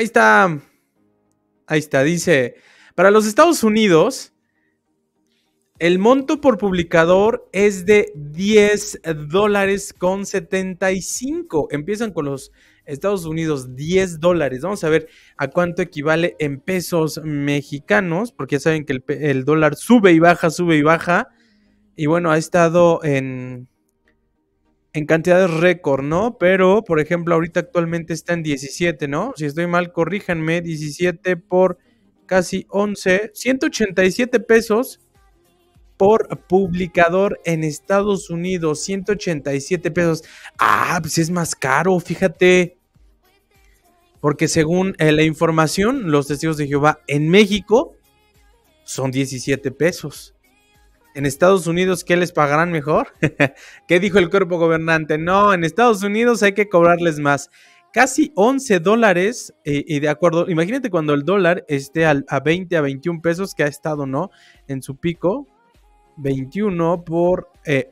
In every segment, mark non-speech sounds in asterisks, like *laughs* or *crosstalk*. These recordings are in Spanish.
Ahí está. Ahí está, dice, para los Estados Unidos, el monto por publicador es de 10 dólares con 75. Empiezan con los Estados Unidos 10 dólares. Vamos a ver a cuánto equivale en pesos mexicanos, porque ya saben que el, dólar sube y baja, sube y baja. Y bueno, ha estado en, en cantidades récord, ¿no? Pero, por ejemplo, ahorita actualmente está en 17, ¿no? Si estoy mal, corríjanme, 17 por casi 11, 187 pesos por publicador en Estados Unidos, 187 pesos. Ah, pues es más caro, fíjate. Porque según eh, la información, los testigos de Jehová en México son 17 pesos. En Estados Unidos, ¿qué les pagarán mejor? *laughs* ¿Qué dijo el cuerpo gobernante? No, en Estados Unidos hay que cobrarles más. Casi 11 dólares, eh, y de acuerdo, imagínate cuando el dólar esté a 20, a 21 pesos, que ha estado, ¿no? En su pico, 21 por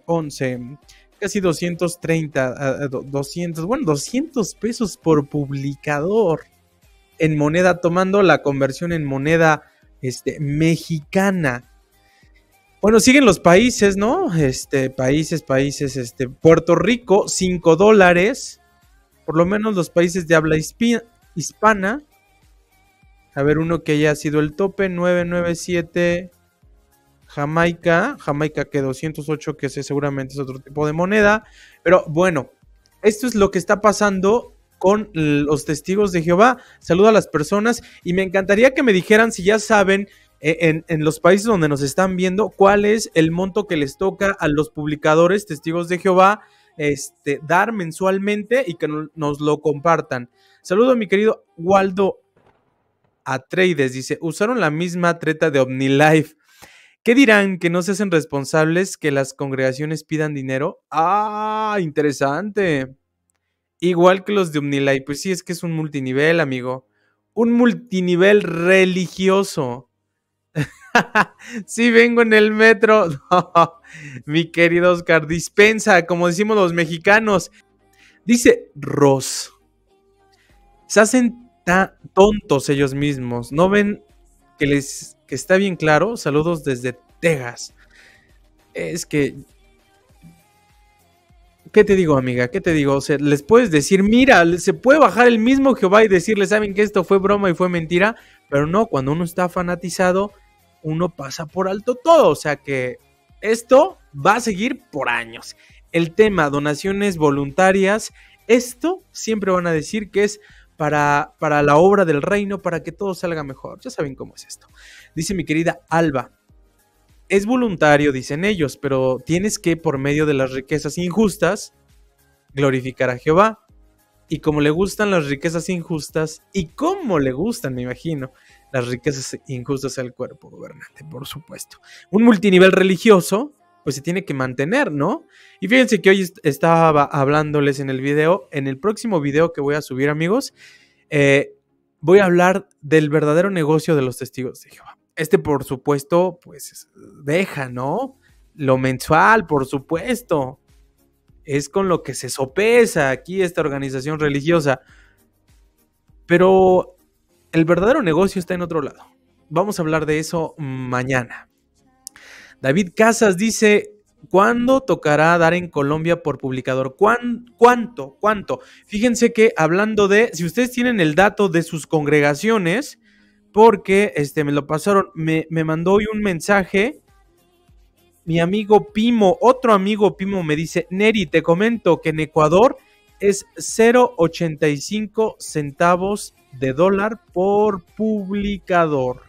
11. Eh, casi 230, 200, bueno, 200 pesos por publicador en moneda, tomando la conversión en moneda este, mexicana. Bueno, siguen los países, ¿no? Este, países, países, este, Puerto Rico, 5 dólares. Por lo menos los países de habla hispana. A ver, uno que haya sido el tope, 997 Jamaica, Jamaica que 208, que seguramente es otro tipo de moneda. Pero bueno, esto es lo que está pasando con los testigos de Jehová. Saludo a las personas y me encantaría que me dijeran si ya saben eh, en, los países donde nos están viendo cuál es el monto que les toca a los publicadores testigos de Jehová este, dar mensualmente y que nos lo compartan. Saludo a mi querido Waldo Atreides, dice, usaron la misma treta de OmniLife. ¿Qué dirán? ¿Que no se hacen responsables que las congregaciones pidan dinero? Ah, interesante. Igual que los de Omnilife. Pues sí, es que es un multinivel, amigo. Un multinivel religioso. *laughs* sí, vengo en el metro. *laughs* mi querido Oscar, dispensa, como decimos los mexicanos. Dice Ross. Se hacen tontos ellos mismos. ¿No ven que les que está bien claro. Saludos desde Texas. Es que. ¿Qué te digo, amiga? ¿Qué te digo? O sea, les puedes decir, mira, se puede bajar el mismo Jehová y decirles, saben que esto fue broma y fue mentira, pero no, cuando uno está fanatizado, uno pasa por alto todo. O sea que esto va a seguir por años. El tema donaciones voluntarias, esto siempre van a decir que es para, para la obra del reino, para que todo salga mejor. Ya saben cómo es esto. Dice mi querida Alba, es voluntario, dicen ellos, pero tienes que, por medio de las riquezas injustas, glorificar a Jehová. Y como le gustan las riquezas injustas, y como le gustan, me imagino, las riquezas injustas al cuerpo gobernante, por supuesto. Un multinivel religioso, pues se tiene que mantener, ¿no? Y fíjense que hoy estaba hablándoles en el video, en el próximo video que voy a subir, amigos, eh, voy a hablar del verdadero negocio de los testigos de Jehová. Este, por supuesto, pues deja, ¿no? Lo mensual, por supuesto. Es con lo que se sopesa aquí esta organización religiosa. Pero el verdadero negocio está en otro lado. Vamos a hablar de eso mañana. David Casas dice, ¿cuándo tocará dar en Colombia por publicador? ¿Cuánto? ¿Cuánto? Fíjense que hablando de, si ustedes tienen el dato de sus congregaciones, porque este, me lo pasaron, me, mandó hoy un mensaje. Mi amigo Pimo, otro amigo Pimo me dice, Neri, te comento que en Ecuador es 0.85 centavos de dólar por publicador.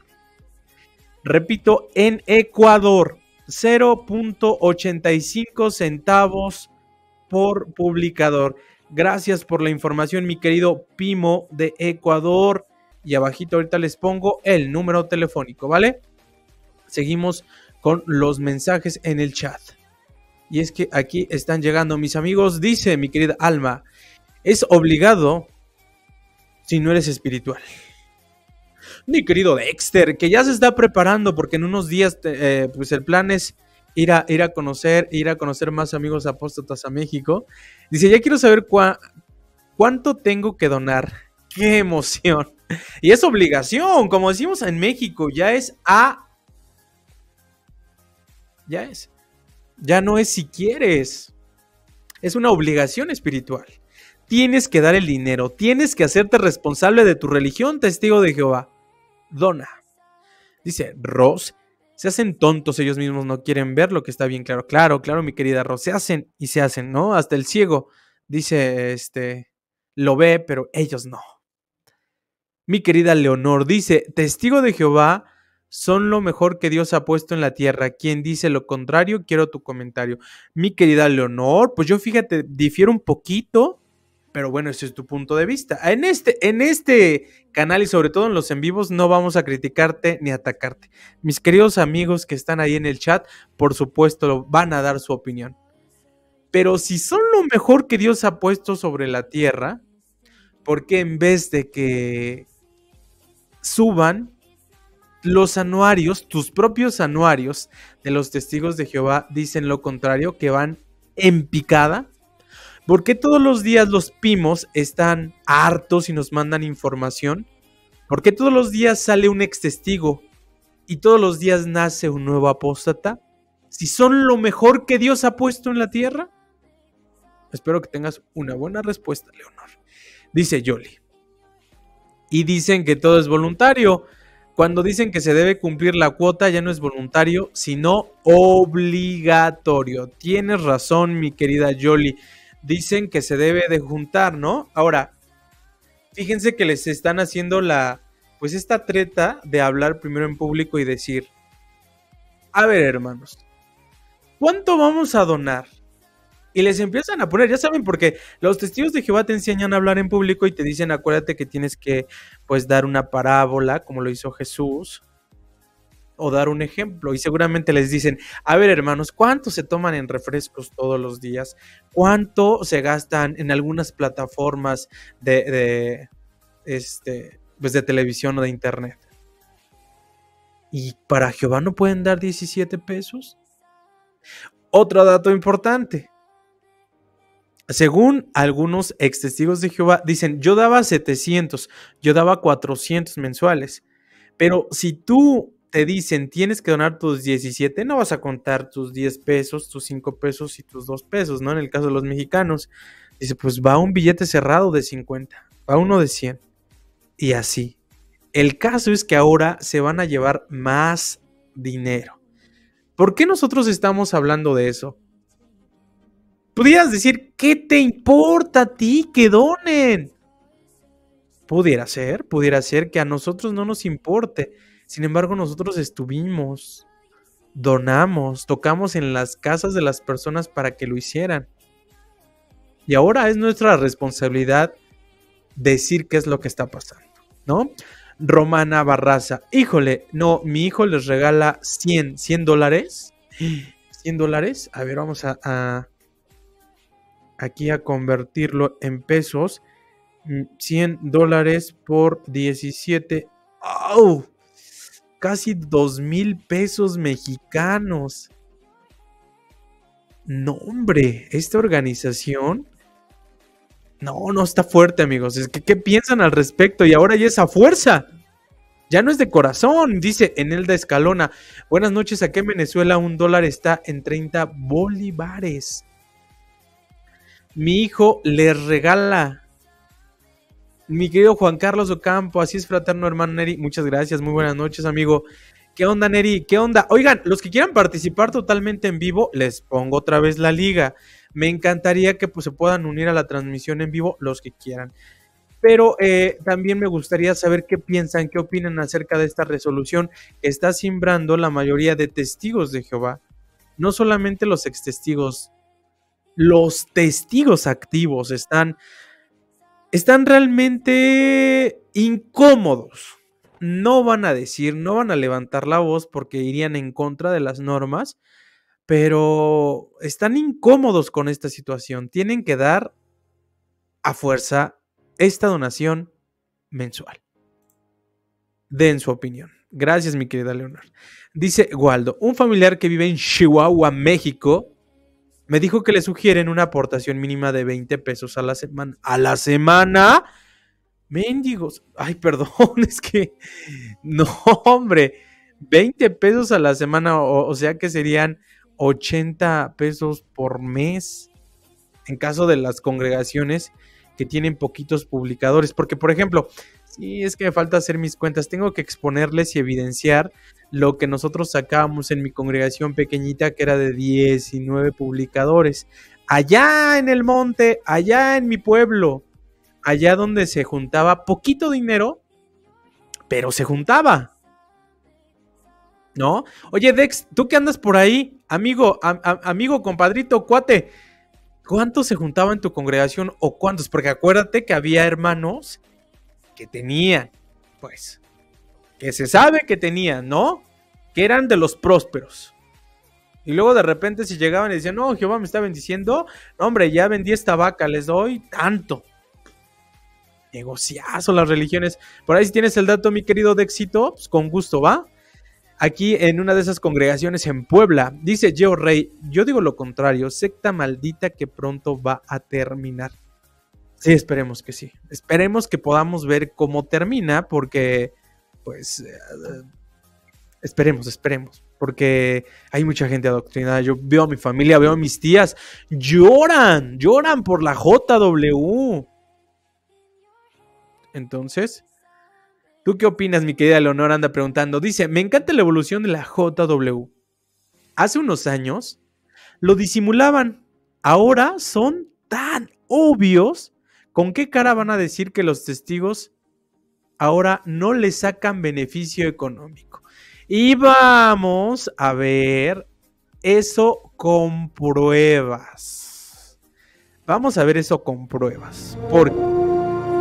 Repito, en Ecuador, 0.85 centavos por publicador. Gracias por la información, mi querido Pimo de Ecuador y abajito ahorita les pongo el número telefónico, ¿vale? Seguimos con los mensajes en el chat. Y es que aquí están llegando mis amigos. Dice mi querida Alma, es obligado si no eres espiritual. Mi querido Dexter, que ya se está preparando porque en unos días, eh, pues el plan es ir a, ir a conocer, ir a conocer más amigos apóstatas a México. Dice, ya quiero saber cuánto tengo que donar. ¡Qué emoción! Y es obligación, como decimos en México, ya es a... Ya es. Ya no es si quieres. Es una obligación espiritual. Tienes que dar el dinero, tienes que hacerte responsable de tu religión, testigo de Jehová. Dona. Dice Ross, se hacen tontos ellos mismos, no quieren ver lo que está bien claro. Claro, claro, mi querida Ross, se hacen y se hacen, ¿no? Hasta el ciego dice, este, lo ve, pero ellos no. Mi querida Leonor dice, testigo de Jehová son lo mejor que Dios ha puesto en la tierra. Quien dice lo contrario, quiero tu comentario. Mi querida Leonor, pues yo fíjate, difiero un poquito, pero bueno, ese es tu punto de vista. En este, en este canal y sobre todo en los en vivos no vamos a criticarte ni atacarte. Mis queridos amigos que están ahí en el chat, por supuesto, van a dar su opinión. Pero si son lo mejor que Dios ha puesto sobre la tierra, ¿por qué en vez de que suban los anuarios, tus propios anuarios de los testigos de Jehová dicen lo contrario, que van en picada. ¿Por qué todos los días los pimos están hartos y nos mandan información? ¿Por qué todos los días sale un ex testigo y todos los días nace un nuevo apóstata? Si son lo mejor que Dios ha puesto en la tierra. Espero que tengas una buena respuesta, Leonor. Dice Yoli y dicen que todo es voluntario. Cuando dicen que se debe cumplir la cuota ya no es voluntario, sino obligatorio. Tienes razón, mi querida Jolie. Dicen que se debe de juntar, ¿no? Ahora, fíjense que les están haciendo la, pues esta treta de hablar primero en público y decir, a ver hermanos, ¿cuánto vamos a donar? Y les empiezan a poner, ya saben, porque los testigos de Jehová te enseñan a hablar en público y te dicen, acuérdate que tienes que, pues, dar una parábola, como lo hizo Jesús, o dar un ejemplo. Y seguramente les dicen, a ver, hermanos, ¿cuánto se toman en refrescos todos los días? ¿Cuánto se gastan en algunas plataformas de, este, pues, de televisión o de internet? ¿Y para Jehová no pueden dar 17 pesos? Otro dato importante. Según algunos ex testigos de Jehová, dicen, yo daba 700, yo daba 400 mensuales, pero si tú te dicen tienes que donar tus 17, no vas a contar tus 10 pesos, tus 5 pesos y tus 2 pesos, ¿no? En el caso de los mexicanos, dice, pues va un billete cerrado de 50, va uno de 100 y así. El caso es que ahora se van a llevar más dinero. ¿Por qué nosotros estamos hablando de eso? Pudieras decir, ¿qué te importa a ti que donen? Pudiera ser, pudiera ser que a nosotros no nos importe. Sin embargo, nosotros estuvimos, donamos, tocamos en las casas de las personas para que lo hicieran. Y ahora es nuestra responsabilidad decir qué es lo que está pasando, ¿no? Romana Barraza, híjole, no, mi hijo les regala 100, 100 dólares. *gasps* 100 dólares, a ver, vamos a aquí a convertirlo en pesos. 100 mm, dólares por 17. ¡Au! Casi 2 mil pesos mexicanos. No, hombre, esta organización. No, no está fuerte, amigos. Es que, ¿qué piensan al respecto? Y ahora ya esa fuerza. Ya no es de corazón, dice Enelda Escalona. Buenas noches, aquí en Venezuela un dólar está en 30 bolívares mi hijo le regala. Mi querido Juan Carlos Ocampo, así es fraterno hermano Neri. Muchas gracias, muy buenas noches, amigo. ¿Qué onda, Neri? ¿Qué onda? Oigan, los que quieran participar totalmente en vivo, les pongo otra vez la liga. Me encantaría que pues, se puedan unir a la transmisión en vivo los que quieran. Pero eh, también me gustaría saber qué piensan, qué opinan acerca de esta resolución que está simbrando la mayoría de testigos de Jehová. No solamente los ex testigos los testigos activos están, están realmente incómodos. No van a decir, no van a levantar la voz porque irían en contra de las normas, pero están incómodos con esta situación. Tienen que dar a fuerza esta donación mensual. Den su opinión. Gracias, mi querida Leonor. Dice Waldo, un familiar que vive en Chihuahua, México, me dijo que le sugieren una aportación mínima de 20 pesos a la semana. ¿A la semana? Mendigos. Ay, *laughs* perdón, es que. No, hombre. 20 pesos a la semana, o, sea que serían 80 pesos por mes en caso de las congregaciones que tienen poquitos publicadores. Porque, por ejemplo, si es que me falta hacer mis cuentas, tengo que exponerles y evidenciar lo que nosotros sacábamos en mi congregación pequeñita, que era de 19 publicadores. Allá en el monte, allá en mi pueblo, allá donde se juntaba poquito dinero, pero se juntaba. ¿No? Oye, Dex, tú que andas por ahí, amigo, amigo, compadrito, cuate, ¿cuántos se juntaban en tu congregación o cuántos? Porque acuérdate que había hermanos que tenían, pues, que se sabe que tenían, ¿no? Que eran de los prósperos. Y luego de repente si llegaban y decían, no, Jehová me está bendiciendo, hombre, ya vendí esta vaca, les doy tanto. Negociazo las religiones. Por ahí si tienes el dato, mi querido Dexito, pues con gusto, ¿va? Aquí en una de esas congregaciones en Puebla, dice Geo Rey, yo digo lo contrario, secta maldita que pronto va a terminar. Sí, esperemos que sí. Esperemos que podamos ver cómo termina, porque, pues, eh, esperemos, esperemos, porque hay mucha gente adoctrinada. Yo veo a mi familia, veo a mis tías, lloran, lloran por la JW. Entonces, ¿tú qué opinas, mi querida Leonor? Anda preguntando. Dice, me encanta la evolución de la JW. Hace unos años lo disimulaban. Ahora son tan obvios. ¿Con qué cara van a decir que los testigos ahora no le sacan beneficio económico? Y vamos a ver eso con pruebas. Vamos a ver eso con pruebas. Porque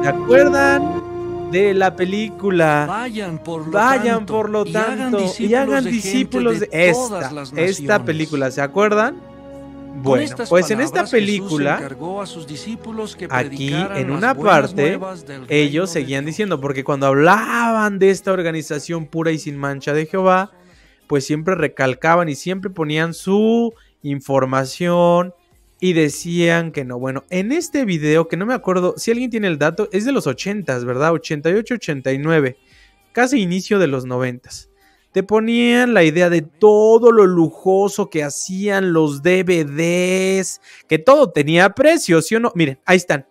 ¿Se acuerdan de la película? Vayan por lo Vayan tanto, por lo y tanto hagan y hagan discípulos de, esta, esta película. ¿Se acuerdan? Bueno, pues en esta película, aquí en una parte, ellos seguían diciendo, porque cuando hablaban de esta organización pura y sin mancha de Jehová, pues siempre recalcaban y siempre ponían su información y decían que no. Bueno, en este video, que no me acuerdo, si alguien tiene el dato, es de los 80, ¿verdad? 88, 89, casi inicio de los 90. Te ponían la idea de todo lo lujoso que hacían los DVDs, que todo tenía precio, ¿sí o no? Miren, ahí están.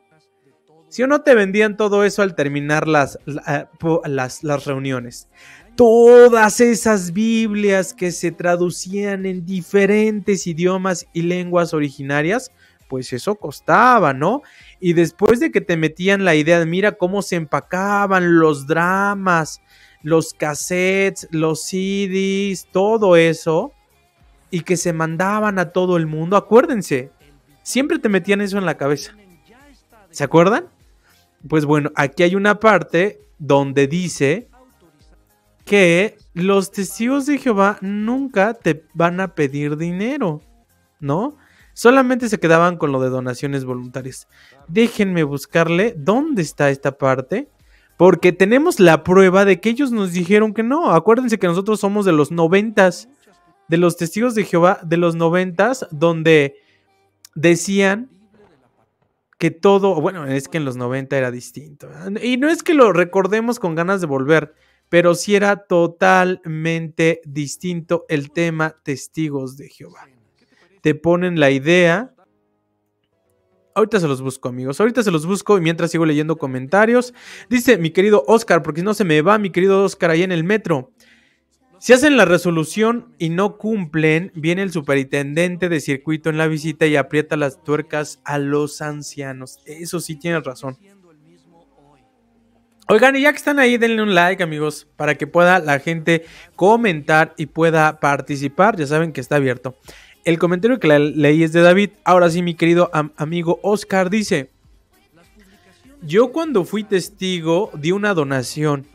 Si o no te vendían todo eso al terminar las, las, las reuniones todas esas Biblias que se traducían en diferentes idiomas y lenguas originarias, pues eso costaba, ¿no? Y después de que te metían la idea de mira cómo se empacaban los dramas, los cassettes, los CDs, todo eso, y que se mandaban a todo el mundo, acuérdense, siempre te metían eso en la cabeza. ¿Se acuerdan? Pues bueno, aquí hay una parte donde dice que los testigos de Jehová nunca te van a pedir dinero, ¿no? Solamente se quedaban con lo de donaciones voluntarias. Déjenme buscarle dónde está esta parte, porque tenemos la prueba de que ellos nos dijeron que no. Acuérdense que nosotros somos de los noventas, de los testigos de Jehová de los noventas, donde decían que todo, bueno, es que en los 90 era distinto. Y no es que lo recordemos con ganas de volver, pero si era totalmente distinto el tema testigos de Jehová. Te ponen la idea. Ahorita se los busco, amigos. Ahorita se los busco y mientras sigo leyendo comentarios. Dice mi querido Oscar, porque si no se me va mi querido Oscar ahí en el metro. Si hacen la resolución y no cumplen, viene el superintendente de circuito en la visita y aprieta las tuercas a los ancianos. Eso sí tienes razón. Oigan, y ya que están ahí, denle un like, amigos, para que pueda la gente comentar y pueda participar. Ya saben que está abierto. El comentario que leí es de David. Ahora sí, mi querido amigo Oscar dice: Yo cuando fui testigo di una donación.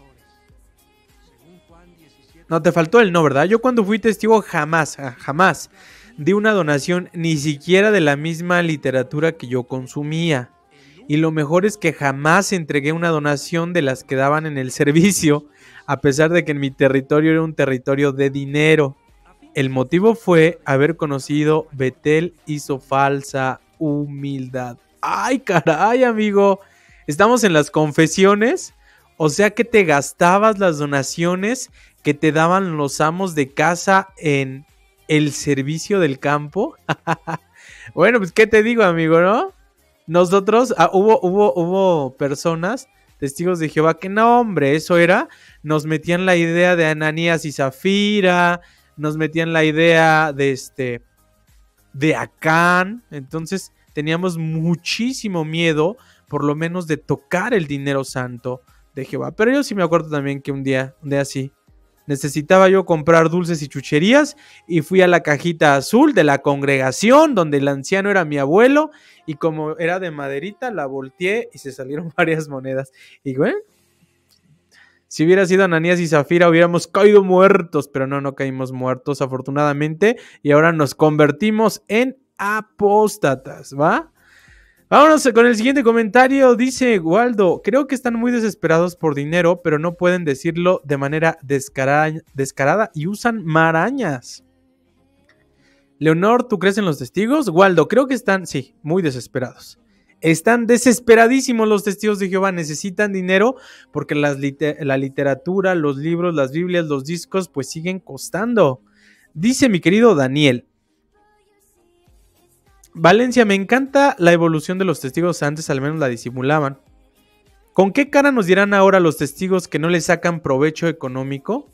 No, te faltó el no, ¿verdad? Yo cuando fui testigo jamás, jamás di una donación ni siquiera de la misma literatura que yo consumía. Y lo mejor es que jamás entregué una donación de las que daban en el *laughs* servicio, a pesar de que en mi territorio era un territorio de dinero. El motivo fue haber conocido Betel hizo falsa humildad. Ay, caray, amigo. Estamos en las confesiones, o sea que te gastabas las donaciones que te daban los amos de casa en el servicio del campo. *laughs* bueno, pues qué te digo, amigo, ¿no? Nosotros, ah, hubo, hubo, hubo personas, testigos de Jehová, que no, hombre, eso era, nos metían la idea de Ananías y Zafira, nos metían la idea de este, de Acán, entonces teníamos muchísimo miedo, por lo menos de tocar el dinero santo de Jehová. Pero yo sí me acuerdo también que un día, un día así, necesitaba yo comprar dulces y chucherías y fui a la cajita azul de la congregación donde el anciano era mi abuelo y como era de maderita la volteé y se salieron *laughs* varias monedas. Y bueno, si hubiera sido Ananías y Zafira hubiéramos caído muertos, pero no, no caímos muertos afortunadamente y ahora nos convertimos en apóstatas, ¿va? Vámonos con el siguiente comentario. Dice Waldo, creo que están muy desesperados por dinero, pero no pueden decirlo de manera descarada, y usan marañas. Leonor, ¿tú crees en los testigos? Waldo, creo que están, sí, muy desesperados. Están desesperadísimos los testigos de Jehová, necesitan dinero porque la literatura, los libros, las Biblias, los discos, pues siguen costando. Dice mi querido Daniel, Valencia, me encanta la evolución de los testigos antes, al menos la disimulaban. ¿Con qué cara nos dirán ahora los testigos que no les sacan provecho económico?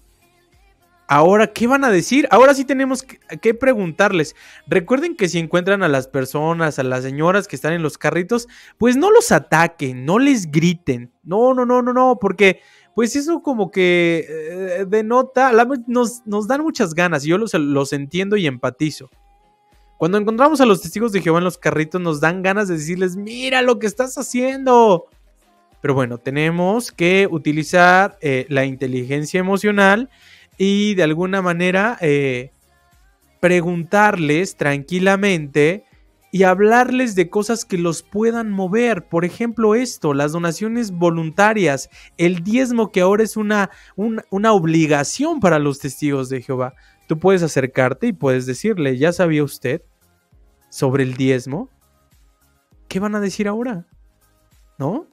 Ahora, ¿qué van a decir? Ahora sí tenemos que, preguntarles. Recuerden que si encuentran a las personas, a las señoras que están en los carritos, pues no los ataquen, no les griten. No, no, no, no, no, porque pues eso como que eh, denota, nos, nos, dan muchas ganas y yo los, los entiendo y empatizo. Cuando encontramos a los testigos de Jehová en los carritos nos dan ganas de decirles, mira lo que estás haciendo. Pero bueno, tenemos que utilizar eh, la inteligencia emocional y de alguna manera eh, preguntarles tranquilamente y hablarles de cosas que los puedan mover. Por ejemplo, esto, las donaciones voluntarias, el diezmo que ahora es una, una obligación para los testigos de Jehová. Tú puedes acercarte y puedes decirle, ¿ya sabía usted sobre el diezmo? ¿Qué van a decir ahora? ¿No?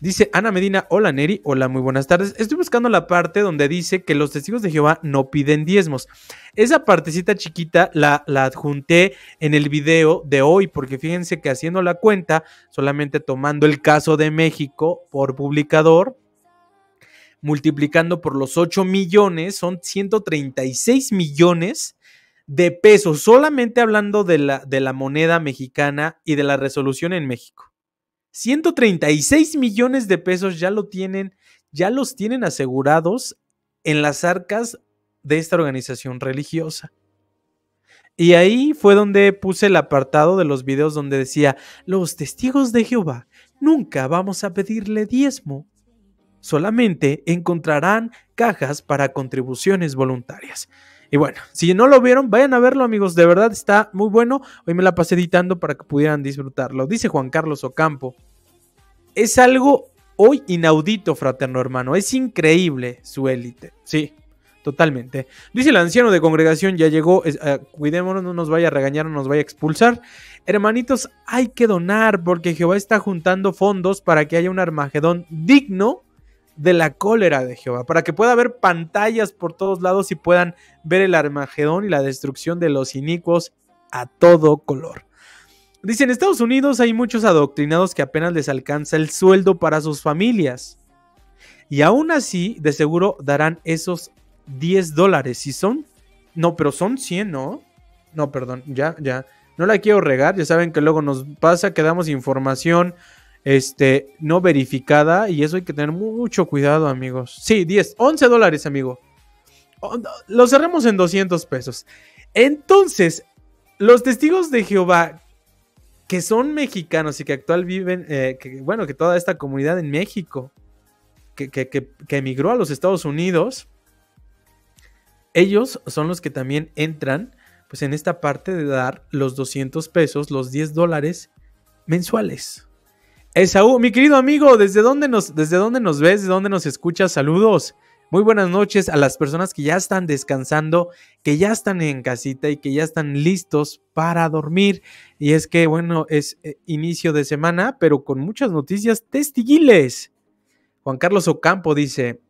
Dice Ana Medina, hola Neri, hola, muy buenas tardes. Estoy buscando la parte donde dice que los testigos de Jehová no piden diezmos. Esa partecita chiquita la, adjunté en el video de hoy, porque fíjense que haciendo la cuenta, solamente tomando el caso de México por publicador, multiplicando por los 8 millones, son 136 millones de pesos, solamente hablando de la, de la moneda mexicana y de la resolución en México. 136 millones de pesos ya lo tienen, ya los tienen asegurados en las arcas de esta organización religiosa. Y ahí fue donde puse el apartado de los videos donde decía, los testigos de Jehová, nunca vamos a pedirle diezmo solamente encontrarán cajas para contribuciones voluntarias. Y bueno, si no lo vieron, vayan a verlo, amigos. De verdad está muy bueno. Hoy me la pasé editando para que pudieran disfrutarlo. Dice Juan Carlos Ocampo. Es algo hoy inaudito, fraterno hermano. Es increíble su élite. Sí, totalmente. Dice el anciano de congregación, ya llegó. Eh, cuidémonos, no nos vaya a regañar, no nos vaya a expulsar. Hermanitos, hay que donar porque Jehová está juntando fondos para que haya un Armagedón digno de la cólera de Jehová, para que pueda haber pantallas por todos lados y puedan ver el Armagedón y la destrucción de los inicuos a todo color. Dice, en Estados Unidos hay muchos adoctrinados que apenas les alcanza el sueldo para sus familias. Y aún así, de seguro darán esos 10 dólares. Si son... No, pero son 100, ¿no? No, perdón, ya, ya. No la quiero regar, ya saben que luego nos pasa que damos información este, no verificada y eso hay que tener mucho cuidado, amigos. Sí, 10, 11 dólares, amigo. Lo cerramos en 200 pesos. Entonces, los testigos de Jehová que son mexicanos y que actual viven, eh, bueno, que toda esta comunidad en México, que, que, que, emigró a los Estados Unidos, ellos son los que también entran pues en esta parte de dar los 200 pesos, los 10 dólares mensuales. Esaú, mi querido amigo, ¿desde dónde nos, desde dónde nos ves? ¿De dónde nos escuchas? Saludos. Muy buenas noches a las personas que ya están descansando, que ya están en casita y que ya están listos para dormir. Y es que, bueno, es eh, inicio de semana, pero con muchas noticias testiguiles. Juan Carlos Ocampo dice,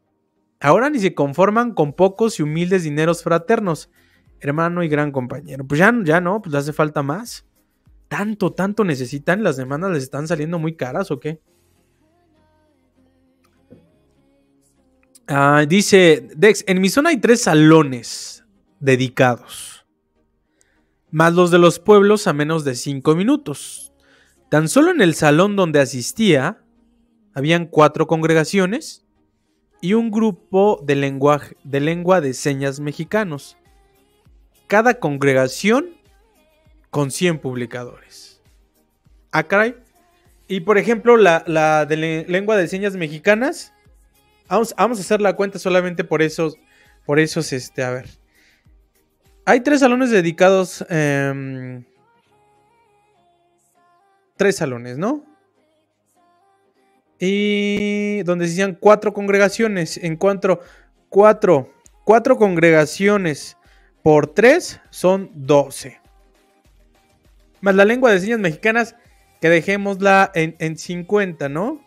ahora ni se conforman con pocos y humildes dineros fraternos, hermano y gran compañero. Pues ya, ya no, pues hace falta más. Tanto, tanto necesitan, las demandas les están saliendo muy caras o qué? Ah, dice Dex, en mi zona hay tres salones dedicados, más los de los pueblos a menos de cinco minutos. Tan solo en el salón donde asistía, habían cuatro congregaciones y un grupo de, lenguaje, de lengua de señas mexicanos. Cada congregación con 100 publicadores. Ah. Y por ejemplo, la, la de lengua de señas mexicanas Vamos, a hacer la cuenta solamente por esos, por esos, este, a ver. Hay tres salones dedicados. Em, tres salones, ¿no? Y donde se hacían cuatro congregaciones. En cuatro, cuatro, cuatro congregaciones por tres son doce. Más la lengua de señas mexicanas, que dejémosla en, en 50, ¿no?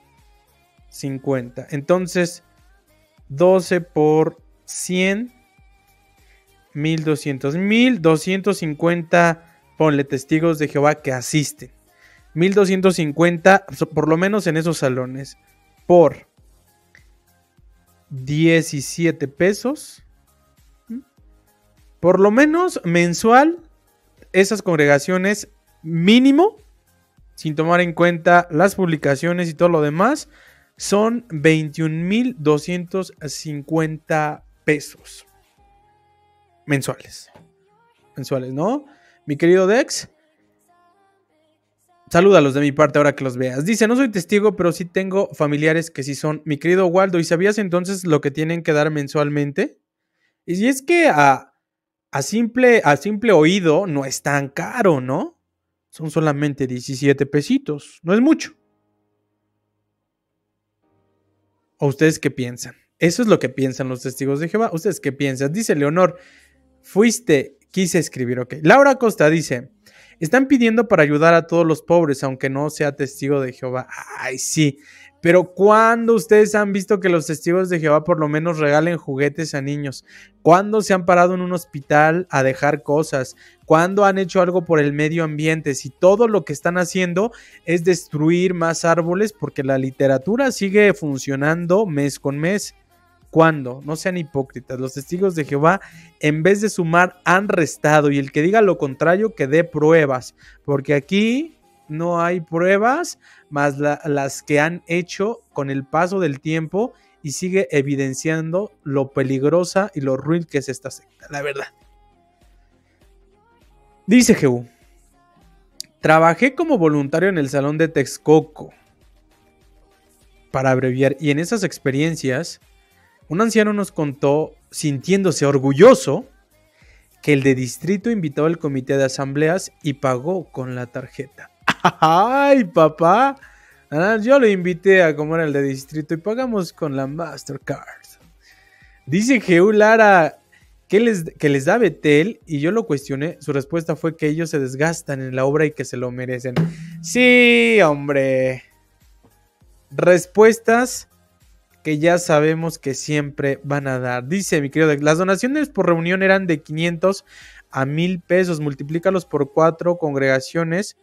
50. Entonces, 12 por 100, 1200. 1250, ponle testigos de Jehová que asisten. 1250, por lo menos en esos salones, por 17 pesos. Por lo menos mensual, esas congregaciones mínimo, sin tomar en cuenta las publicaciones y todo lo demás, son 21.250 pesos mensuales. Mensuales, ¿no? Mi querido Dex, salúdalos de mi parte ahora que los veas. Dice, no soy testigo, pero sí tengo familiares que sí son. Mi querido Waldo, ¿y sabías entonces lo que tienen que dar mensualmente? Y es que a, a, simple, a simple oído no es tan caro, ¿no? Son solamente 17 pesitos, no es mucho. ¿O ustedes qué piensan? Eso es lo que piensan los testigos de Jehová. ¿Ustedes qué piensan? Dice Leonor, fuiste, quise escribir, ok. Laura Costa dice, están pidiendo para ayudar a todos los pobres, aunque no sea testigo de Jehová. Ay, sí. Pero ¿cuándo ustedes han visto que los testigos de Jehová por lo menos regalen juguetes a niños? ¿Cuándo se han parado en un hospital a dejar cosas? ¿Cuándo han hecho algo por el medio ambiente? Si todo lo que están haciendo es destruir más árboles porque la literatura sigue funcionando mes con mes. ¿Cuándo? No sean hipócritas. Los testigos de Jehová, en vez de sumar, han restado. Y el que diga lo contrario, que dé pruebas. Porque aquí no hay pruebas más las que han hecho con el paso del tiempo y sigue evidenciando lo peligrosa y lo ruin que es esta secta, la verdad. Dice Jehú, trabajé como voluntario en el salón de Texcoco, para abreviar, y en esas experiencias, un anciano nos contó, sintiéndose orgulloso, que el de distrito invitó al comité de asambleas y pagó con la tarjeta. ¡Ay, papá! Yo lo invité a comer el de distrito y pagamos con la Mastercard. Dice Geu Lara que les, que les da Betel y yo lo cuestioné. Su respuesta fue que ellos se desgastan en la obra y que se lo merecen. Sí, hombre. Respuestas que ya sabemos que siempre van a dar. Dice mi querido, las donaciones por reunión eran de 500 a 1000 pesos. Multiplícalos por cuatro congregaciones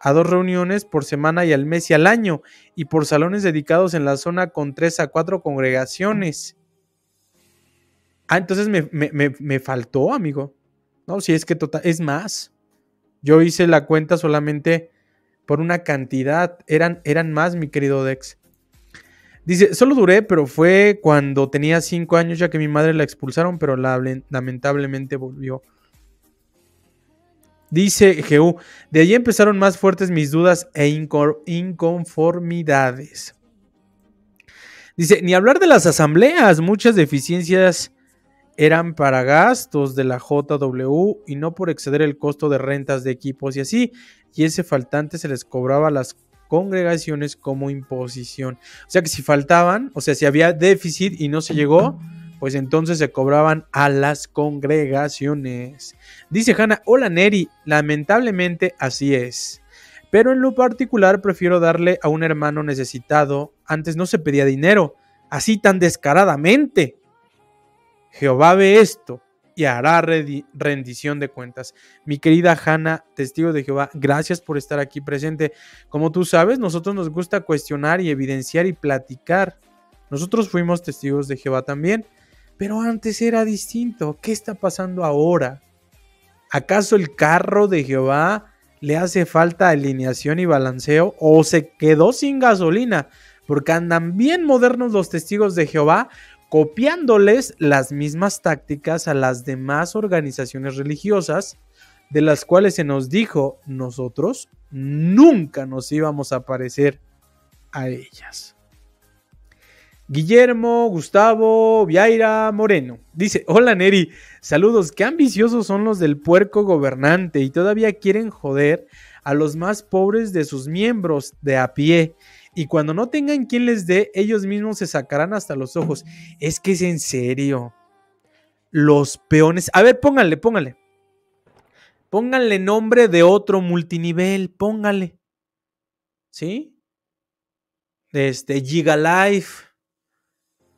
a dos reuniones por semana y al mes y al año, y por salones dedicados en la zona con tres a cuatro congregaciones. Ah, entonces me, faltó, amigo. No, si es que total, es más. Yo hice la cuenta solamente por una cantidad, eran, eran más, mi querido Dex. Dice, solo duré, pero fue cuando tenía cinco años ya que mi madre la expulsaron, pero lamentablemente volvió. Dice Jehú, de allí empezaron más fuertes mis dudas e inconformidades. Dice, ni hablar de las asambleas, muchas deficiencias eran para gastos de la JW y no por exceder el costo de rentas de equipos y así, y ese faltante se les cobraba a las congregaciones como imposición. O sea que si faltaban, o sea, si había déficit y no se llegó, pues entonces se cobraban a las congregaciones. Dice Hannah, hola Neri, lamentablemente así es. Pero en lo particular prefiero darle a un hermano necesitado. Antes no se pedía dinero, así tan descaradamente. Jehová ve esto y hará rendición de cuentas. Mi querida Hanna, testigo de Jehová, gracias por estar aquí presente. Como tú sabes, nosotros nos gusta cuestionar y evidenciar y platicar. Nosotros fuimos testigos de Jehová también, pero antes era distinto. ¿Qué está pasando ahora? ¿Acaso el carro de Jehová le hace falta alineación y balanceo o se quedó sin gasolina? Porque andan bien modernos los testigos de Jehová copiándoles las mismas tácticas a las demás organizaciones religiosas de las cuales se nos dijo nosotros nunca nos íbamos a parecer a ellas. Guillermo, Gustavo, Viaira, Moreno. Dice, hola Neri, saludos, qué ambiciosos son los del puerco gobernante y todavía quieren joder a los más pobres de sus miembros de a pie. Y cuando no tengan quien les dé, ellos mismos se sacarán hasta los ojos. Es que es en serio. Los peones. A ver, pónganle, pónganle. Pónganle nombre de otro multinivel, pónganle. ¿Sí? Este, Giga Life.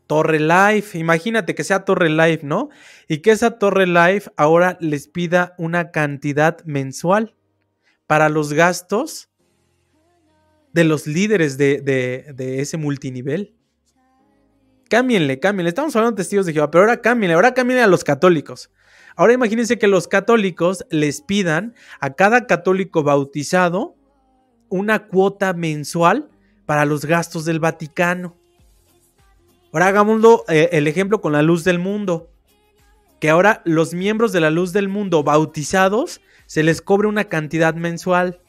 Torre Life, imagínate que sea Torre Life, ¿no? Y que esa Torre Life ahora les pida una cantidad mensual para los gastos de los líderes de, ese multinivel. Cámbienle, cámbienle. Estamos hablando de testigos de Jehová, pero ahora cámbienle, ahora cámbienle a los católicos. Ahora imagínense que los católicos les pidan a cada católico bautizado una cuota mensual para los gastos del Vaticano. Ahora hagámoslo eh, el ejemplo con la luz del mundo. Que ahora los miembros de la luz del mundo bautizados se les cobre una cantidad mensual.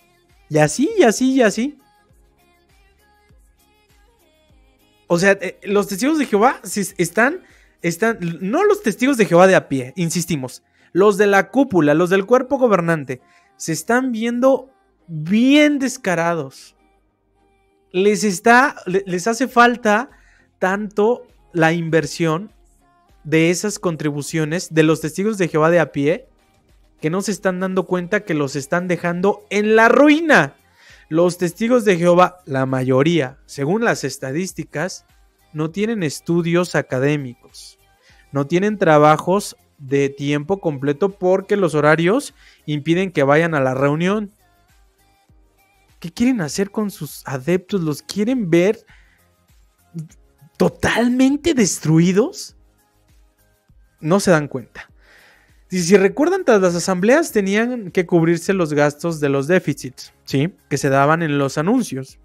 Y así, y así, y así. O sea, eh, los testigos de Jehová están, están, no los testigos de Jehová de a pie, insistimos, los de la cúpula, los del cuerpo gobernante, se están viendo bien descarados. Les está, les hace falta tanto la inversión de esas contribuciones de los testigos de Jehová de a pie que no se están dando cuenta que los están dejando en la ruina. Los testigos de Jehová, la mayoría, según las estadísticas, no tienen estudios académicos, no tienen trabajos de tiempo completo porque los horarios impiden que vayan a la reunión. ¿Qué quieren hacer con sus adeptos? ¿Los quieren ver totalmente destruidos, no se dan cuenta. Si, si recuerdan, tras las asambleas tenían que cubrirse los gastos de los déficits, ¿sí? Que se daban en los anuncios.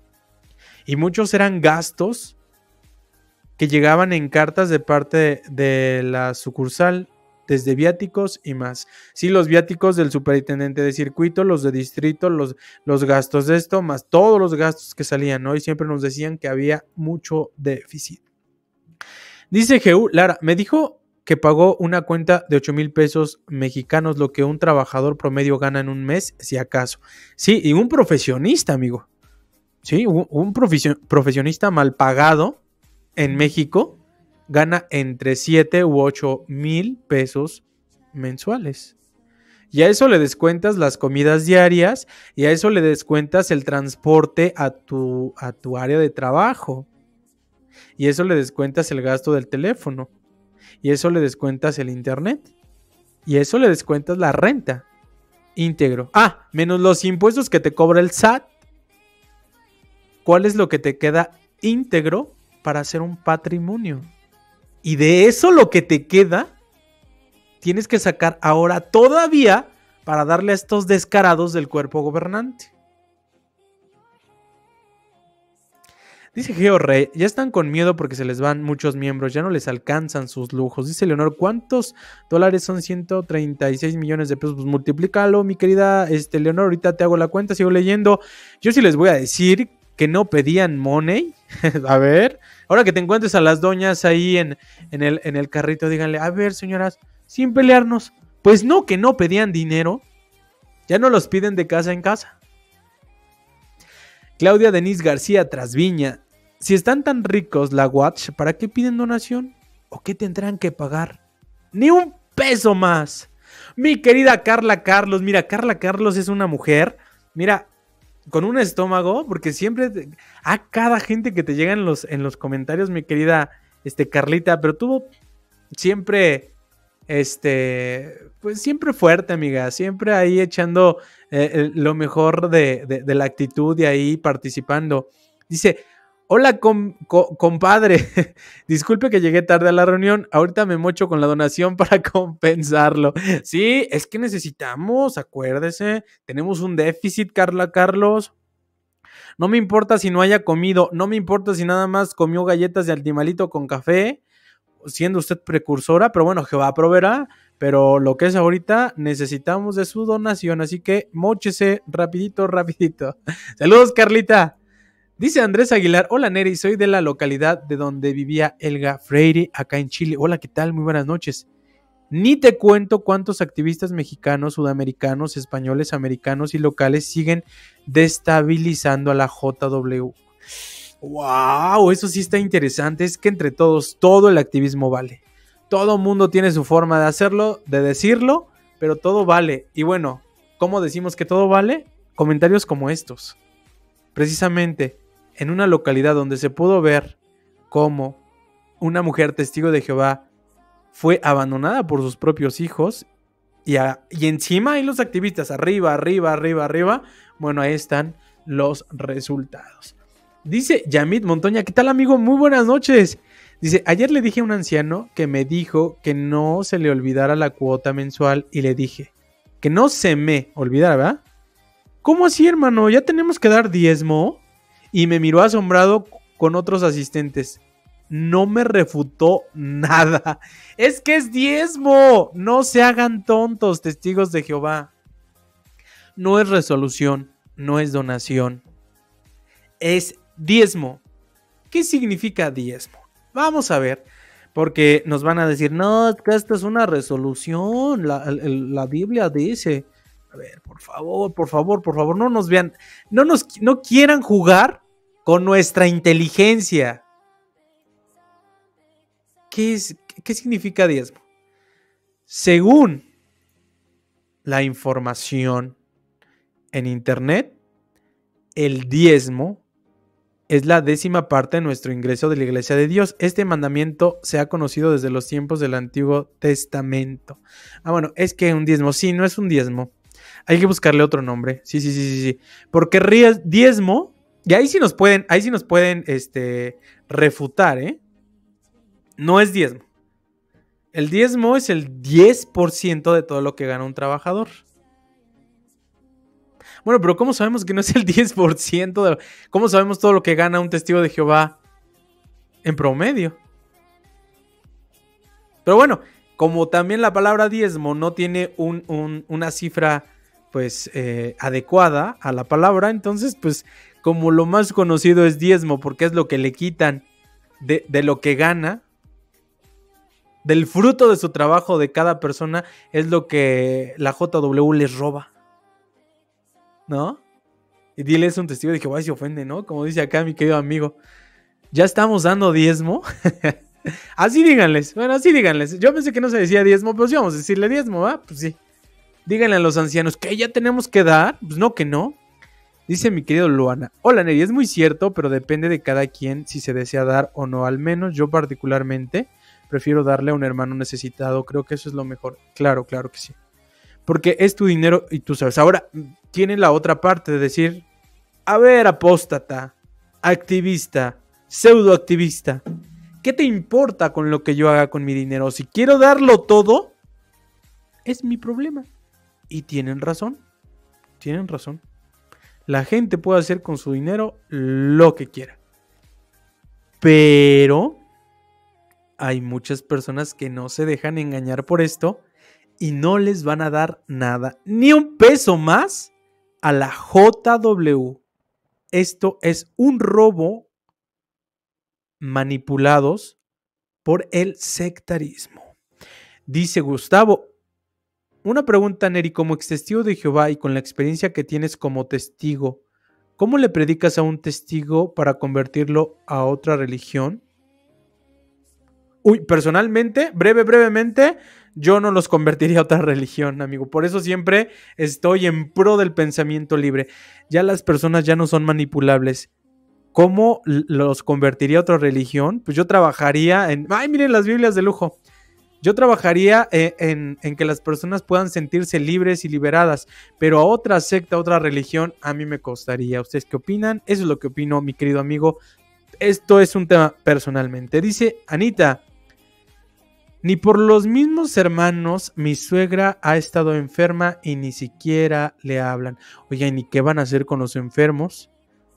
Y muchos eran gastos que llegaban en cartas de parte de la sucursal, desde viáticos y más. Sí, los viáticos del superintendente de circuito, los de distrito, los, los gastos de esto, más todos los gastos que salían, ¿no? Y siempre nos decían que había mucho déficit. Dice Jehu, Lara, me dijo que pagó una cuenta de 8 mil pesos mexicanos, lo que un trabajador promedio gana en un mes, si acaso. Sí, y un profesionista, amigo. Sí, un, profesionista mal pagado en México gana entre 7 u 8 mil pesos mensuales. Y a eso le descuentas las comidas diarias y a eso le descuentas el transporte a tu, a tu área de trabajo. Y eso le descuentas el gasto del teléfono. Y eso le descuentas el internet. Y eso le descuentas la renta. Íntegro. Ah, menos los impuestos que te cobra el SAT. ¿Cuál es lo que te queda íntegro para hacer un patrimonio? Y de eso lo que te queda, tienes que sacar ahora todavía para darle a estos descarados del cuerpo gobernante. Dice Geo Rey, ya están con miedo porque se les van muchos miembros, ya no les alcanzan sus lujos. Dice Leonor, ¿cuántos dólares son 136 millones de pesos? Pues multiplícalo, mi querida este, Leonor, ahorita te hago la cuenta, sigo leyendo. Yo sí les voy a decir que no pedían money. *laughs* a ver, ahora que te encuentres a las doñas ahí en, en, el, en el carrito, díganle, a ver, señoras, sin pelearnos. Pues no, que no pedían dinero. Ya no los piden de casa en casa. Claudia Denise García Trasviña, si están tan ricos la Watch, ¿para qué piden donación? o qué tendrán que pagar? Ni un peso más. Mi querida Carla Carlos, mira, Carla Carlos es una mujer, mira, con un estómago, porque siempre a cada gente que te llega en los, en los comentarios, mi querida este, Carlita, pero tuvo siempre, este, pues siempre fuerte, amiga, siempre ahí echando eh, lo mejor de, de, la actitud y ahí participando. Dice, Hola, compadre. *laughs* Disculpe que llegué tarde a la reunión. Ahorita me mocho con la donación *laughs* para compensarlo. Sí, es que necesitamos, acuérdese. Tenemos un déficit, Carla Carlos. No me importa si no haya comido. No me importa si nada más comió galletas de altimalito con café. Siendo usted precursora. Pero bueno, Jehová proveerá. Pero lo que es ahorita, necesitamos de su donación. Así que mochese rapidito, rapidito. *laughs* Saludos, Carlita. Dice Andrés Aguilar, hola Neri, soy de la localidad de donde vivía Elga Freire, acá en Chile. Hola, ¿qué tal? Muy buenas noches. Ni te cuento cuántos activistas mexicanos, sudamericanos, españoles, americanos y locales siguen destabilizando a la JW. ¡Wow! Eso sí está interesante. Es que entre todos, todo el activismo vale. Todo mundo tiene su forma de hacerlo, de decirlo, pero todo vale. Y bueno, ¿cómo decimos que todo vale? Comentarios como estos. Precisamente, en una localidad donde se pudo ver cómo una mujer testigo de Jehová fue abandonada por sus propios hijos y, y encima hay los activistas arriba, arriba, arriba, arriba. Bueno, ahí están los resultados. Dice Yamit Montoña, ¿qué tal amigo? Muy buenas noches. Dice, ayer le dije a un anciano que me dijo que no se le olvidara la cuota mensual y le dije que no se me olvidara, ¿verdad? ¿Cómo así, hermano? ¿Ya tenemos que dar diezmo? Y me miró asombrado con otros asistentes. No me refutó nada. Es que es diezmo. No se hagan tontos, testigos de Jehová. No es resolución, no es donación. Es diezmo. ¿Qué significa diezmo? Vamos a ver. Porque nos van a decir, no, esta es una resolución. La, la Biblia dice. A ver, por favor, por favor, por favor, no nos vean. No nos no quieran jugar con nuestra inteligencia. ¿Qué, es, ¿Qué significa diezmo? Según la información en Internet, el diezmo es la décima parte de nuestro ingreso de la iglesia de Dios. Este mandamiento se ha conocido desde los tiempos del Antiguo Testamento. Ah, bueno, es que un diezmo, sí, no es un diezmo. Hay que buscarle otro nombre. Sí, sí, sí, sí, sí. Porque diezmo y ahí sí nos pueden, ahí sí nos pueden este, refutar, ¿eh? No es diezmo. El diezmo es el 10% de todo lo que gana un trabajador. Bueno, pero ¿cómo sabemos que no es el 10%? De, ¿Cómo sabemos todo lo que gana un testigo de Jehová en promedio? Pero bueno, como también la palabra diezmo no tiene una cifra pues eh, adecuada a la palabra, entonces pues como lo más conocido es diezmo, porque es lo que le quitan de, lo que gana, del fruto de su trabajo de cada persona, es lo que la JW les roba. ¿No? Y dile es un testigo de Jehová se ofende, ¿no? Como dice acá mi querido amigo. Ya estamos dando diezmo. *laughs* así díganles. Bueno, así díganles. Yo pensé que no se decía diezmo, pero sí vamos a decirle diezmo, ¿va? Pues sí. Díganle a los ancianos que ya tenemos que dar. Pues no, que no. Dice mi querido Luana, hola Neri, es muy cierto, pero depende de cada quien si se desea dar o no. Al menos yo particularmente prefiero darle a un hermano necesitado, creo que eso es lo mejor. Claro, claro que sí. Porque es tu dinero y tú sabes. Ahora, tiene la otra parte de decir, a ver, apóstata, activista, pseudoactivista, ¿qué te importa con lo que yo haga con mi dinero? Si quiero darlo todo, es mi problema. Y tienen razón, tienen razón. La gente puede hacer con su dinero lo que quiera. Pero hay muchas personas que no se dejan engañar por esto y no les van a dar nada, ni un peso más a la JW. Esto es un robo manipulados por el sectarismo. Dice Gustavo, una pregunta, Neri, como ex testigo de Jehová y con la experiencia que tienes como testigo, ¿cómo le predicas a un testigo para convertirlo a otra religión? uy, personalmente, breve, brevemente, yo no los convertiría a otra *laughs* religión, amigo. Por eso siempre estoy en pro del pensamiento libre. Ya las personas ya no son manipulables. ¿Cómo los convertiría a otra religión? Pues yo trabajaría en... Ay, miren las Biblias de lujo. Yo trabajaría eh, en, que las personas puedan sentirse libres y liberadas, pero a otra secta, a otra religión, a mí me costaría. ¿Ustedes qué opinan? Eso es lo que opino, mi querido amigo. Esto es un tema personalmente. Dice Anita, ni por los mismos hermanos mi suegra ha estado enferma y ni siquiera le hablan. Oye, ¿y qué van a hacer con los enfermos?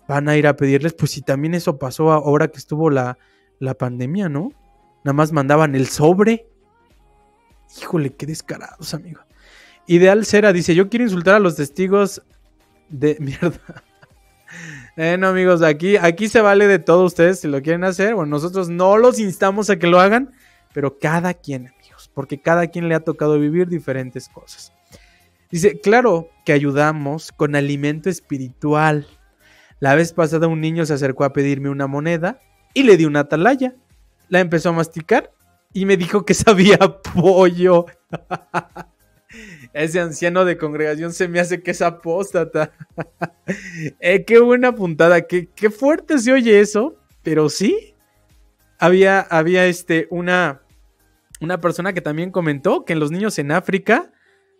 ¿Van a ir a pedirles? Pues si también eso pasó ahora que estuvo la, la pandemia, ¿no? Nada más mandaban el sobre. Híjole, qué descarados, amigo. Ideal Cera dice, yo quiero insultar a los testigos de *laughs* mierda. Bueno, amigos, aquí, aquí se vale de todo ustedes si lo quieren hacer. Bueno, nosotros no los instamos a que lo hagan, pero cada quien, amigos, porque cada quien le ha tocado vivir diferentes cosas. Dice, claro que ayudamos con alimento espiritual. La vez pasada un niño se acercó a pedirme una moneda y le di una atalaya. La empezó a masticar y me dijo que sabía pollo. *laughs* Ese anciano de congregación se me hace que es apóstata. *laughs* Eh, qué buena puntada, qué, qué, fuerte se oye eso, pero sí. Había, había este, una, una persona que también comentó que en los niños en África,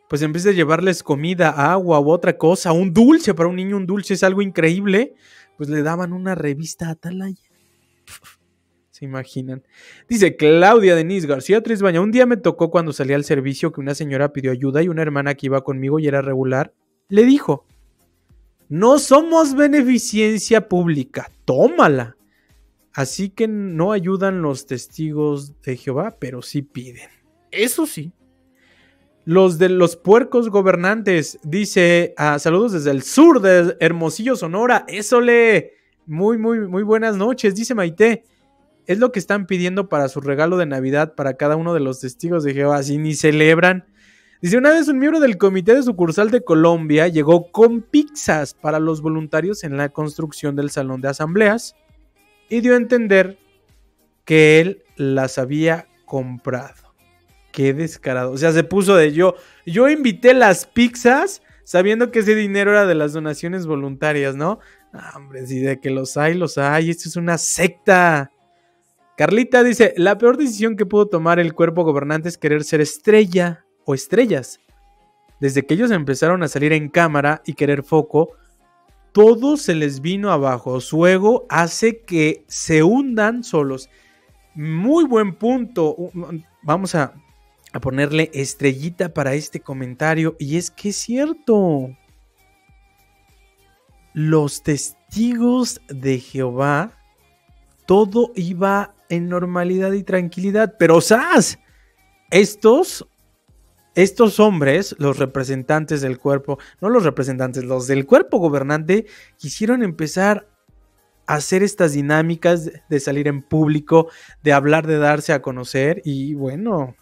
pues en vez de llevarles comida, agua u otra cosa, un dulce, para un niño un dulce es algo increíble, pues le daban una revista a Atalaya. Se imaginan. Dice Claudia Denise García Trisbaña. Un día me tocó cuando salí al servicio que una señora pidió ayuda y una hermana que iba conmigo y era regular le dijo: No somos beneficencia pública, tómala. Así que no ayudan los testigos de Jehová, pero sí piden. Eso sí. Los de los puercos gobernantes, dice, ah, saludos desde el sur de Hermosillo, Sonora. Eso le. Muy, muy, muy buenas noches, dice Maite es lo que están pidiendo para su regalo de Navidad para cada uno de los testigos de Jehová, si ni celebran. Dice, una vez un miembro del comité de sucursal de Colombia llegó con pizzas para los voluntarios en la construcción del salón de asambleas y dio a entender que él las había comprado. Qué descarado. O sea, se puso de yo. Yo invité las pizzas sabiendo que ese dinero era de las donaciones voluntarias, ¿no? hombre, si de que los hay, los hay. Esto es una secta. Carlita dice, la peor decisión que pudo tomar el cuerpo gobernante es querer ser estrella o estrellas. Desde que ellos empezaron a salir en cámara y querer foco, todo se les vino abajo. Su ego hace que se hundan solos. Muy buen punto. Vamos a, a ponerle estrellita para este comentario. Y es que es cierto. Los testigos de Jehová, todo iba en normalidad y tranquilidad. Pero ¡zas! Estos, estos hombres, los representantes del cuerpo, no los representantes, los del cuerpo gobernante, quisieron empezar a hacer estas dinámicas de salir en público, de hablar, de darse a conocer. Y bueno,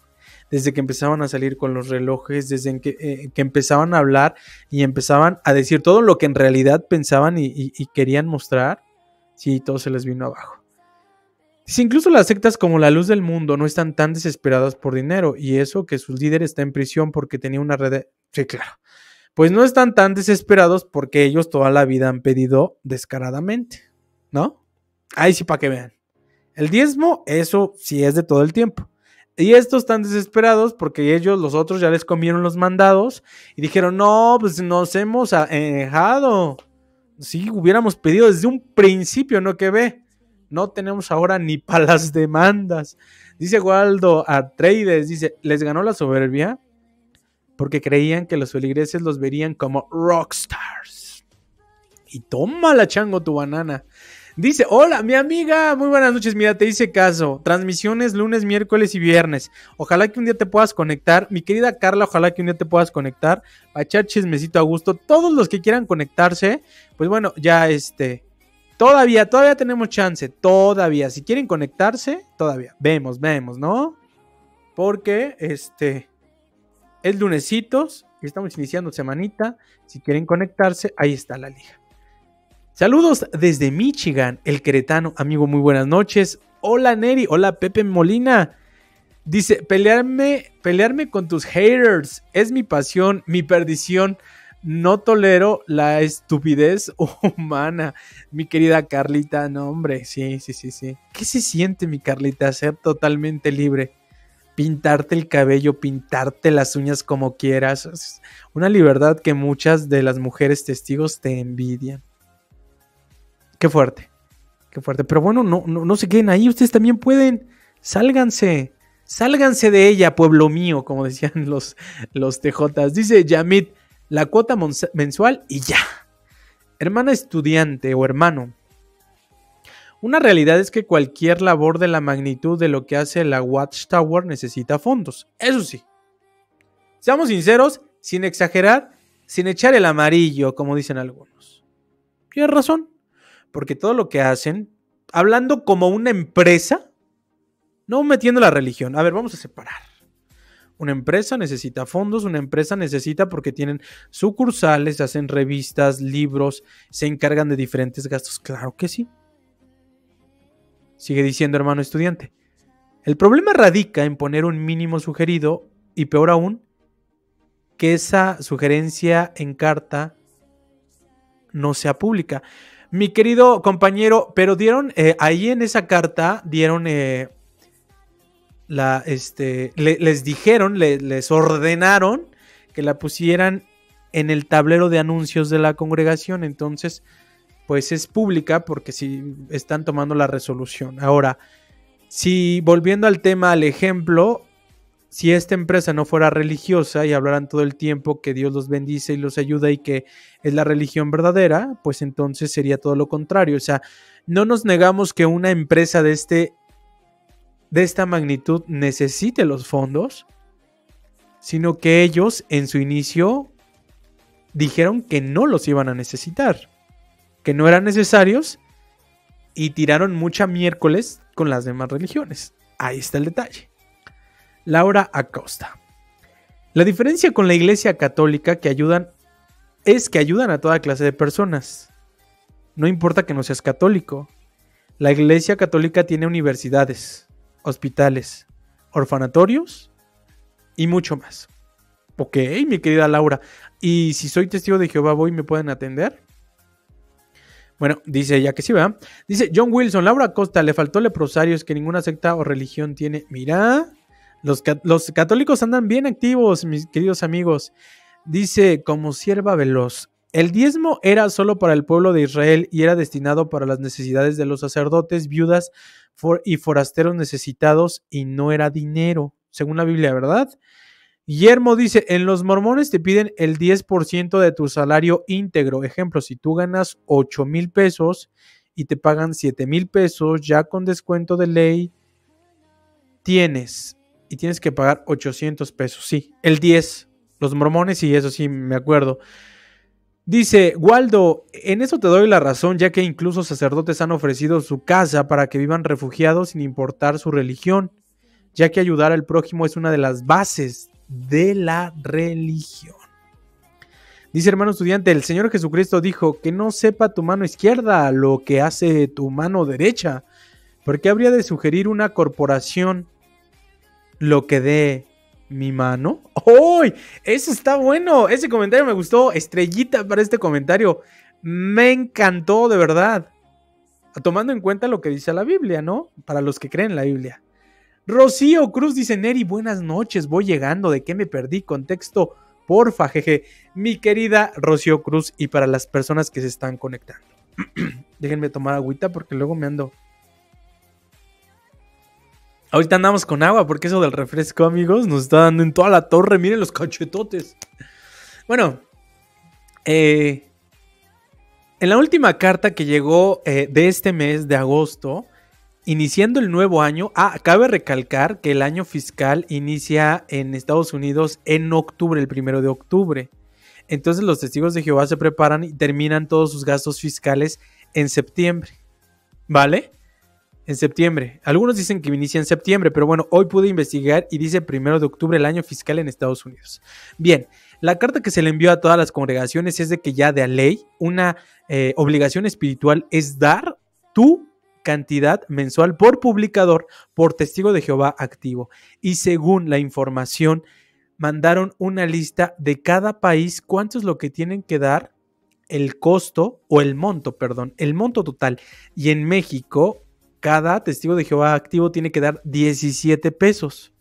desde que empezaban a salir con los relojes, desde que, eh, que empezaban a hablar y empezaban a decir todo lo que en realidad pensaban y, y querían mostrar, sí, todo se les vino abajo. Si incluso las sectas como la luz del mundo no están tan desesperadas por dinero y eso que su líder está en prisión porque tenía una red de... Sí, claro. Pues no están tan desesperados porque ellos toda la vida han pedido descaradamente, ¿no? Ahí sí para que vean. El diezmo, eso sí es de todo el tiempo. Y estos están desesperados porque ellos, los otros, ya les comieron los mandados y dijeron, no, pues nos hemos dejado. Sí, hubiéramos pedido desde un principio, ¿no? Que ve. No tenemos ahora ni *laughs* para las demandas. Dice Waldo Atreides, dice, les ganó la soberbia porque creían que los feligreses los verían como rockstars. Y toma la chango tu banana. Dice, hola, mi amiga, muy buenas noches. Mira, te hice caso. Transmisiones lunes, miércoles y viernes. Ojalá que un día te puedas conectar. Mi querida Carla, ojalá que un día te puedas conectar. Para echar chismecito a gusto. Todos los que quieran conectarse, pues bueno, ya este, Todavía, todavía tenemos chance, todavía. Si quieren conectarse, todavía. Vemos, vemos, ¿no? Porque este es lunesitos estamos iniciando semanita. Si quieren conectarse, ahí está la liga. Saludos desde Michigan, el queretano, amigo, muy buenas noches. Hola Neri, hola Pepe Molina. Dice, pelearme, pelearme con tus haters es mi pasión, mi perdición. No tolero la estupidez *laughs* humana. Mi querida Carlita, no hombre, sí, sí, sí, sí. ¿Qué se siente mi Carlita ser totalmente libre? Pintarte el cabello, pintarte las uñas como quieras. Una libertad que muchas de las mujeres testigos te envidian. Qué fuerte, qué fuerte. Pero bueno, no, no, no se queden ahí, ustedes también pueden. Sálganse, sálganse de ella, pueblo mío, como decían *laughs* los, los. Dice Yamit, la cuota mensual y ya. Hermana estudiante o hermano. Una realidad es que cualquier labor de la magnitud de lo que hace la Watchtower necesita fondos. Eso sí. Seamos sinceros, sin exagerar, sin echar el amarillo, como dicen algunos. Tienes razón. Porque todo lo que hacen, hablando como una empresa, no metiendo la religión. A ver, vamos a separar. Una empresa necesita fondos, una empresa necesita porque tienen sucursales, hacen revistas, libros, se encargan de diferentes gastos. Claro que sí. Sigue diciendo hermano estudiante. El problema radica en poner un mínimo sugerido y peor aún, que esa sugerencia en carta no sea pública. Mi querido compañero, pero dieron eh, ahí en esa carta, dieron eh, la, este, les dijeron, les ordenaron que la pusieran en el tablero de anuncios de la congregación. Entonces, pues es pública porque si están tomando la resolución. Ahora, si volviendo al tema, al ejemplo, si esta empresa no fuera religiosa y hablaran todo el tiempo que Dios los bendice y los ayuda y que es la religión verdadera, pues entonces sería todo lo contrario. O sea, no nos negamos que una empresa de este de esta magnitud necesite los fondos, sino que ellos en su inicio dijeron que no los iban a necesitar, que no eran necesarios y tiraron mucha miércoles con las demás religiones. Ahí está el detalle. Laura Acosta. La diferencia con la Iglesia Católica que ayudan es que ayudan a toda clase de personas. No importa que no seas católico. La Iglesia Católica tiene universidades, hospitales, orfanatorios y mucho más. Ok, mi querida Laura. ¿Y si soy testigo de Jehová voy, me pueden atender? Bueno, dice ella que sí, ¿verdad? Dice John Wilson, Laura Costa, le faltó leprosarios que ninguna secta o religión tiene. Mira, los, los católicos andan bien activos, mis queridos amigos. Dice, como sierva veloz. El diezmo era solo para el pueblo de Israel y era destinado para las necesidades de los sacerdotes, viudas, y forasteros necesitados y no era dinero, según la Biblia, ¿verdad? Guillermo dice, en los mormones te piden el 10% de tu salario íntegro. Ejemplo, si tú ganas 8 mil pesos y te pagan 7 mil pesos, ya con descuento de ley, tienes y tienes que pagar 800 pesos. Sí, el 10. Los mormones, y eso sí, me acuerdo. Dice, Waldo, en eso te doy la razón, ya que incluso sacerdotes han ofrecido su casa para que vivan refugiados sin importar su religión, ya que ayudar al prójimo es una de las bases de la religión. Dice hermano estudiante, el Señor Jesucristo dijo que no sepa tu mano izquierda lo que hace tu mano derecha. ¿Por qué habría de sugerir una corporación lo que dé mi mano. ¡Uy! Eso está bueno. Ese comentario me gustó. Estrellita para este comentario. Me encantó, de verdad. Tomando en cuenta lo que dice la Biblia, ¿no? Para los que creen en la Biblia. Rocío Cruz dice, Neri, buenas noches. Voy llegando. ¿De qué me perdí? Contexto, porfa, jeje. Mi querida Rocío Cruz y para las personas que se están conectando. *clears throat* Déjenme tomar agüita porque luego me ando Ahorita andamos con agua porque eso del refresco, amigos, nos está dando en toda la torre. Miren los cachetotes. Bueno, eh, en la última carta que llegó eh, de este mes de agosto, iniciando el nuevo año, ah, cabe recalcar que el año fiscal inicia en Estados Unidos en octubre, el primero de octubre. Entonces los testigos de Jehová se preparan y terminan todos sus gastos fiscales en septiembre. ¿Vale? En septiembre. Algunos dicen que inicia en septiembre, pero bueno, hoy pude investigar y dice primero de octubre el año fiscal en Estados Unidos. Bien, la carta que se le envió a todas las congregaciones es de que ya de ley una eh, obligación espiritual es dar tu cantidad mensual por publicador por testigo de Jehová activo. Y según la información, mandaron una lista de cada país cuánto es lo que tienen que dar el costo o el monto, perdón, el monto total. Y en México, cada testigo de Jehová activo tiene que dar 17 pesos.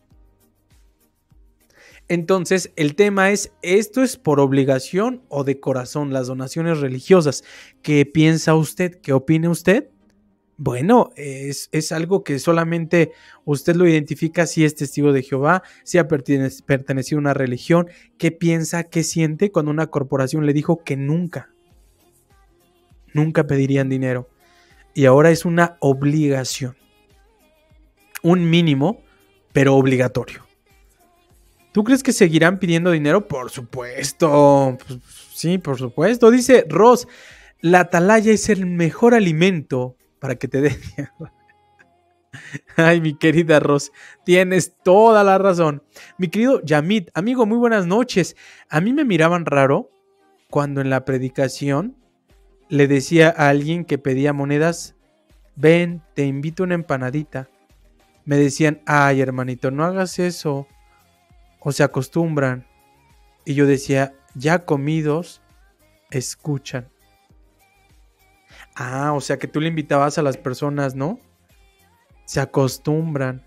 Entonces, el tema es, ¿esto es por obligación o de corazón las donaciones religiosas? ¿Qué piensa usted? ¿Qué opina usted? Bueno, es, es, algo que solamente usted lo identifica si es testigo de Jehová, si ha pertenecido a una religión, qué piensa, qué siente cuando una corporación le dijo que nunca, nunca pedirían dinero. Y ahora es una obligación. Un mínimo, pero obligatorio. ¿Tú crees que seguirán pidiendo dinero? Por supuesto. Pues, sí, por supuesto. Dice Ross, la atalaya es el mejor alimento para que te dé *laughs* Ay, mi querida Ross, tienes toda la razón. Mi querido Yamit, amigo, muy buenas noches. A mí me miraban raro cuando en la predicación le decía a alguien que pedía monedas, ven, te invito una empanadita. Me decían, ay hermanito, no hagas eso. O se acostumbran. Y yo decía, ya comidos, escuchan. Ah, o sea que tú le invitabas a las personas, ¿no? Se acostumbran.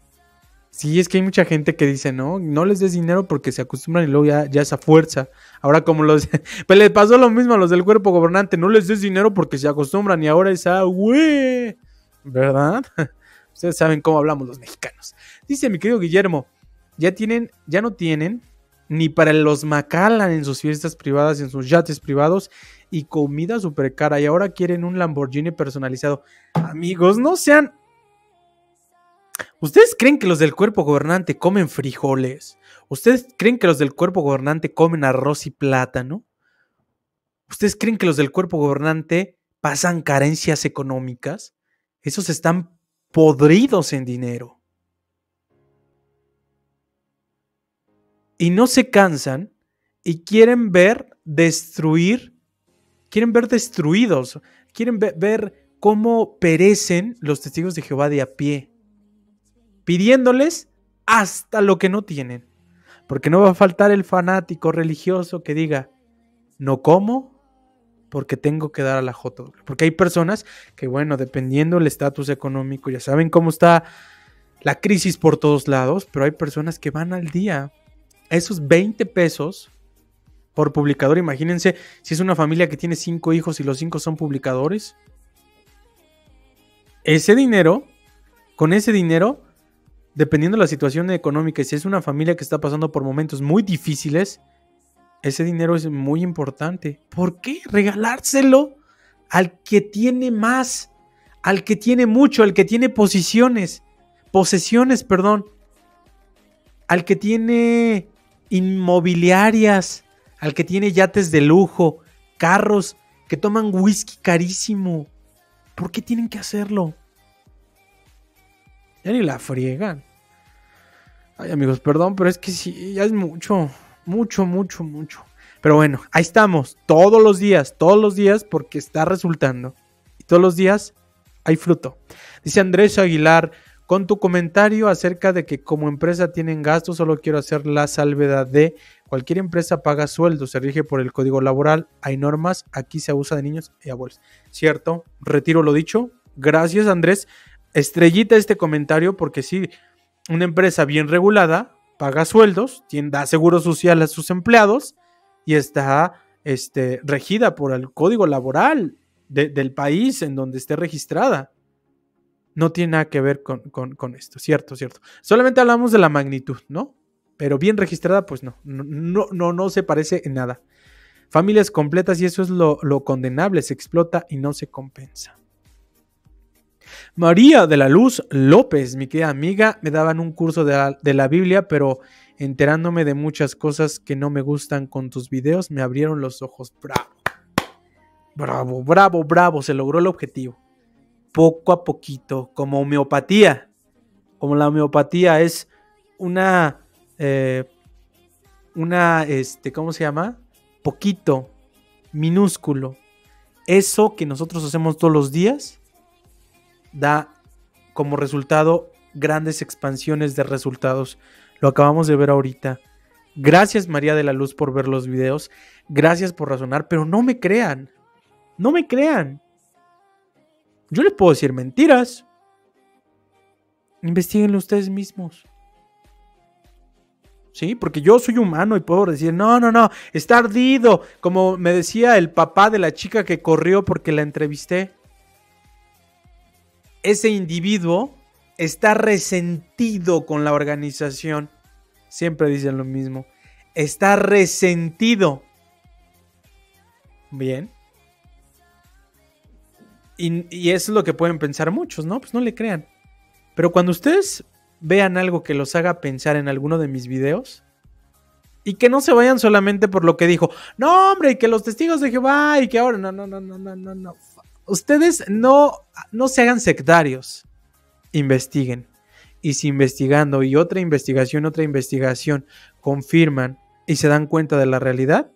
Sí, es que hay mucha gente que dice, no, no les des dinero porque se acostumbran y luego ya, ya esa fuerza. Ahora como los... *laughs* pues les pasó lo mismo a los del cuerpo gobernante, no les des dinero porque se acostumbran y ahora esa, güey. ¿Verdad? *laughs* Ustedes saben cómo hablamos los mexicanos. Dice mi querido Guillermo, ya tienen, ya no tienen ni para los Macallan en sus fiestas privadas, en sus yates privados y comida súper cara. Y ahora quieren un Lamborghini personalizado. Amigos, no sean. ¿Ustedes creen que los del cuerpo gobernante comen frijoles? ¿Ustedes creen que los del cuerpo gobernante comen arroz y plátano? ¿Ustedes creen que los del cuerpo gobernante pasan carencias económicas? Esos están podridos en dinero. y no se cansan y quieren ver destruir, quieren ver destruidos, quieren ver cómo perecen los testigos de Jehová de a pie, pidiéndoles hasta lo que no tienen. Porque no va a faltar el fanático religioso que diga, no como porque tengo que dar a la J. Porque hay personas que, bueno, dependiendo del estatus económico, ya saben cómo está la crisis por todos lados, pero hay personas que van al día esos 20 pesos por publicador, imagínense si es una familia que tiene 5 hijos y los 5 son publicadores. Ese dinero, con ese dinero, dependiendo de la situación económica, si es una familia que está pasando por momentos muy difíciles, ese dinero es muy importante. ¿Por qué regalárselo al que tiene más, al que tiene mucho, al que tiene posiciones, posesiones, perdón, al que tiene inmobiliarias, al que tiene yates de lujo, carros que toman whisky carísimo. ¿Por qué tienen que hacerlo? Ya ni la friegan. Ay, amigos, perdón, pero es que sí, ya es mucho, mucho, mucho, mucho. Pero bueno, ahí estamos, todos los días, todos los días, porque está resultando. Y todos los días hay fruto. Dice Andrés Aguilar, con tu comentario acerca de que como empresa tienen gastos, solo quiero hacer la salvedad de cualquier empresa paga sueldo, se rige por el código laboral, hay normas, aquí se abusa de niños y abuelos. ¿Cierto? Retiro lo dicho. Gracias Andrés. Estrellita este comentario porque si una empresa bien regulada paga sueldos, da seguro social a sus empleados y está este, regida por el código laboral del país en donde esté registrada no tiene nada que ver con, esto, cierto, cierto. Solamente hablamos de la magnitud, ¿no? Pero bien registrada, pues no, no, no, no se parece en nada. Familias completas y eso es lo, condenable, se explota y no se compensa. María de la Luz López, mi querida amiga, me daban un curso de la, Biblia, pero enterándome de muchas cosas que no me gustan con tus videos, me abrieron los ojos. Bravo, bravo, bravo, bravo, se logró el objetivo poco a poquito, como homeopatía. Como la homeopatía es una, eh, una, este, ¿cómo se llama? Poquito, minúsculo. Eso que nosotros hacemos todos los días da como resultado grandes expansiones de resultados. Lo acabamos de ver ahorita. Gracias María de la Luz por ver los videos. Gracias por razonar, pero no me crean. No me crean. Yo les puedo decir mentiras. Investíguenlo ustedes mismos. ¿Sí? Porque yo soy humano y puedo decir, no, no, no, está ardido. Como me decía el papá de la chica que corrió porque la entrevisté. Ese individuo está resentido con la organización. Siempre dicen lo mismo. Está resentido. Bien. Y, eso es lo que pueden pensar muchos, ¿no? Pues no le crean. Pero cuando ustedes vean algo que los haga pensar en alguno de mis videos, y que no se vayan solamente por lo que dijo, no, hombre, y que los testigos de Jehová, y que ahora, no, no, no, no, no, no, no. Ustedes no, no se hagan sectarios, investiguen. Y si investigando y otra investigación, otra investigación confirman y se dan cuenta de la realidad,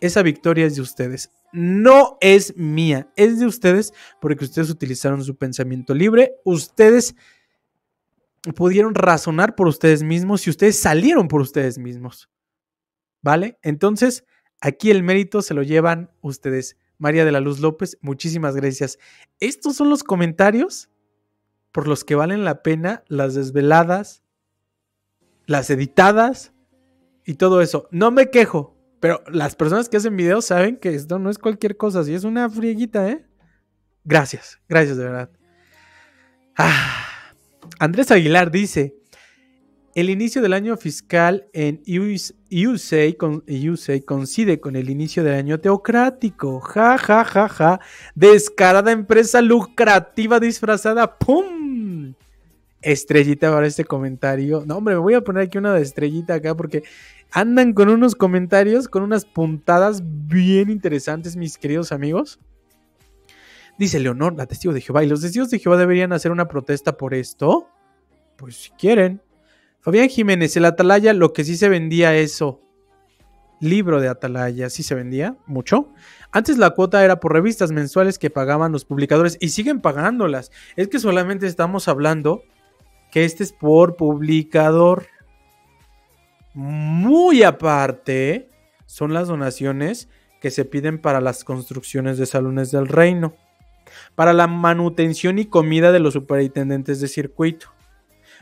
esa victoria es de ustedes. No es mía, es de ustedes porque ustedes utilizaron su pensamiento libre, ustedes pudieron razonar por ustedes mismos y ustedes salieron por ustedes mismos. ¿Vale? Entonces, aquí el mérito se lo llevan ustedes. María de la Luz López, muchísimas gracias. Estos son los comentarios por los que valen la pena las desveladas, las editadas y todo eso. No me quejo, pero las personas que hacen videos saben que esto no es cualquier cosa, si es una frieguita, ¿eh? Gracias, gracias de verdad. Ah. Andrés Aguilar dice, el inicio del año fiscal en USA, coincide con el inicio del año teocrático. Ja, ja, ja, ja. Descarada empresa lucrativa disfrazada. ¡Pum! Estrellita para este comentario. No, hombre, me voy a poner aquí una de estrellita acá porque andan con unos comentarios, con unas puntadas bien interesantes, mis queridos amigos. Dice Leonor, la testigo de Jehová. ¿Y los testigos de Jehová deberían hacer una protesta por esto? Pues si quieren. Fabián Jiménez, el Atalaya, lo que sí se vendía eso. Libro de Atalaya, sí se vendía mucho. Antes la cuota era por revistas mensuales que pagaban los publicadores y siguen pagándolas. Es que solamente estamos hablando que este es por publicador. Muy aparte son las donaciones que se piden para las construcciones de salones del reino para la manutención y comida de los superintendentes de circuito,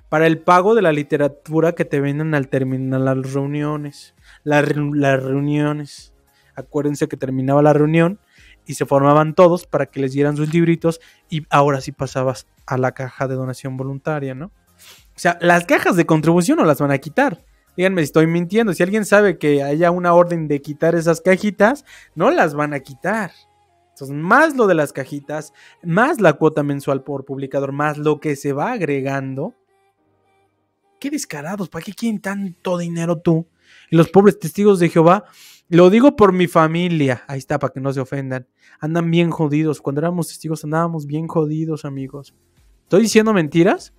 para el pago de la literatura que te venden al terminar las reuniones, las, reuniones. Acuérdense que terminaba la reunión y se formaban todos para que les dieran sus libritos y ahora sí pasabas a la caja de donación voluntaria, ¿no? O sea, las cajas de contribución no las van a quitar. Díganme si estoy mintiendo. Si alguien sabe que haya una orden de quitar esas cajitas, no las van a quitar más lo de las cajitas, más la cuota mensual por publicador, más lo que se va agregando. Qué descarados, ¿para qué quieren tanto dinero tú? Y los pobres testigos de Jehová, lo digo por mi familia, ahí está, para que no se ofendan, andan bien jodidos. Cuando éramos testigos andábamos bien jodidos, amigos. ¿Estoy diciendo mentiras?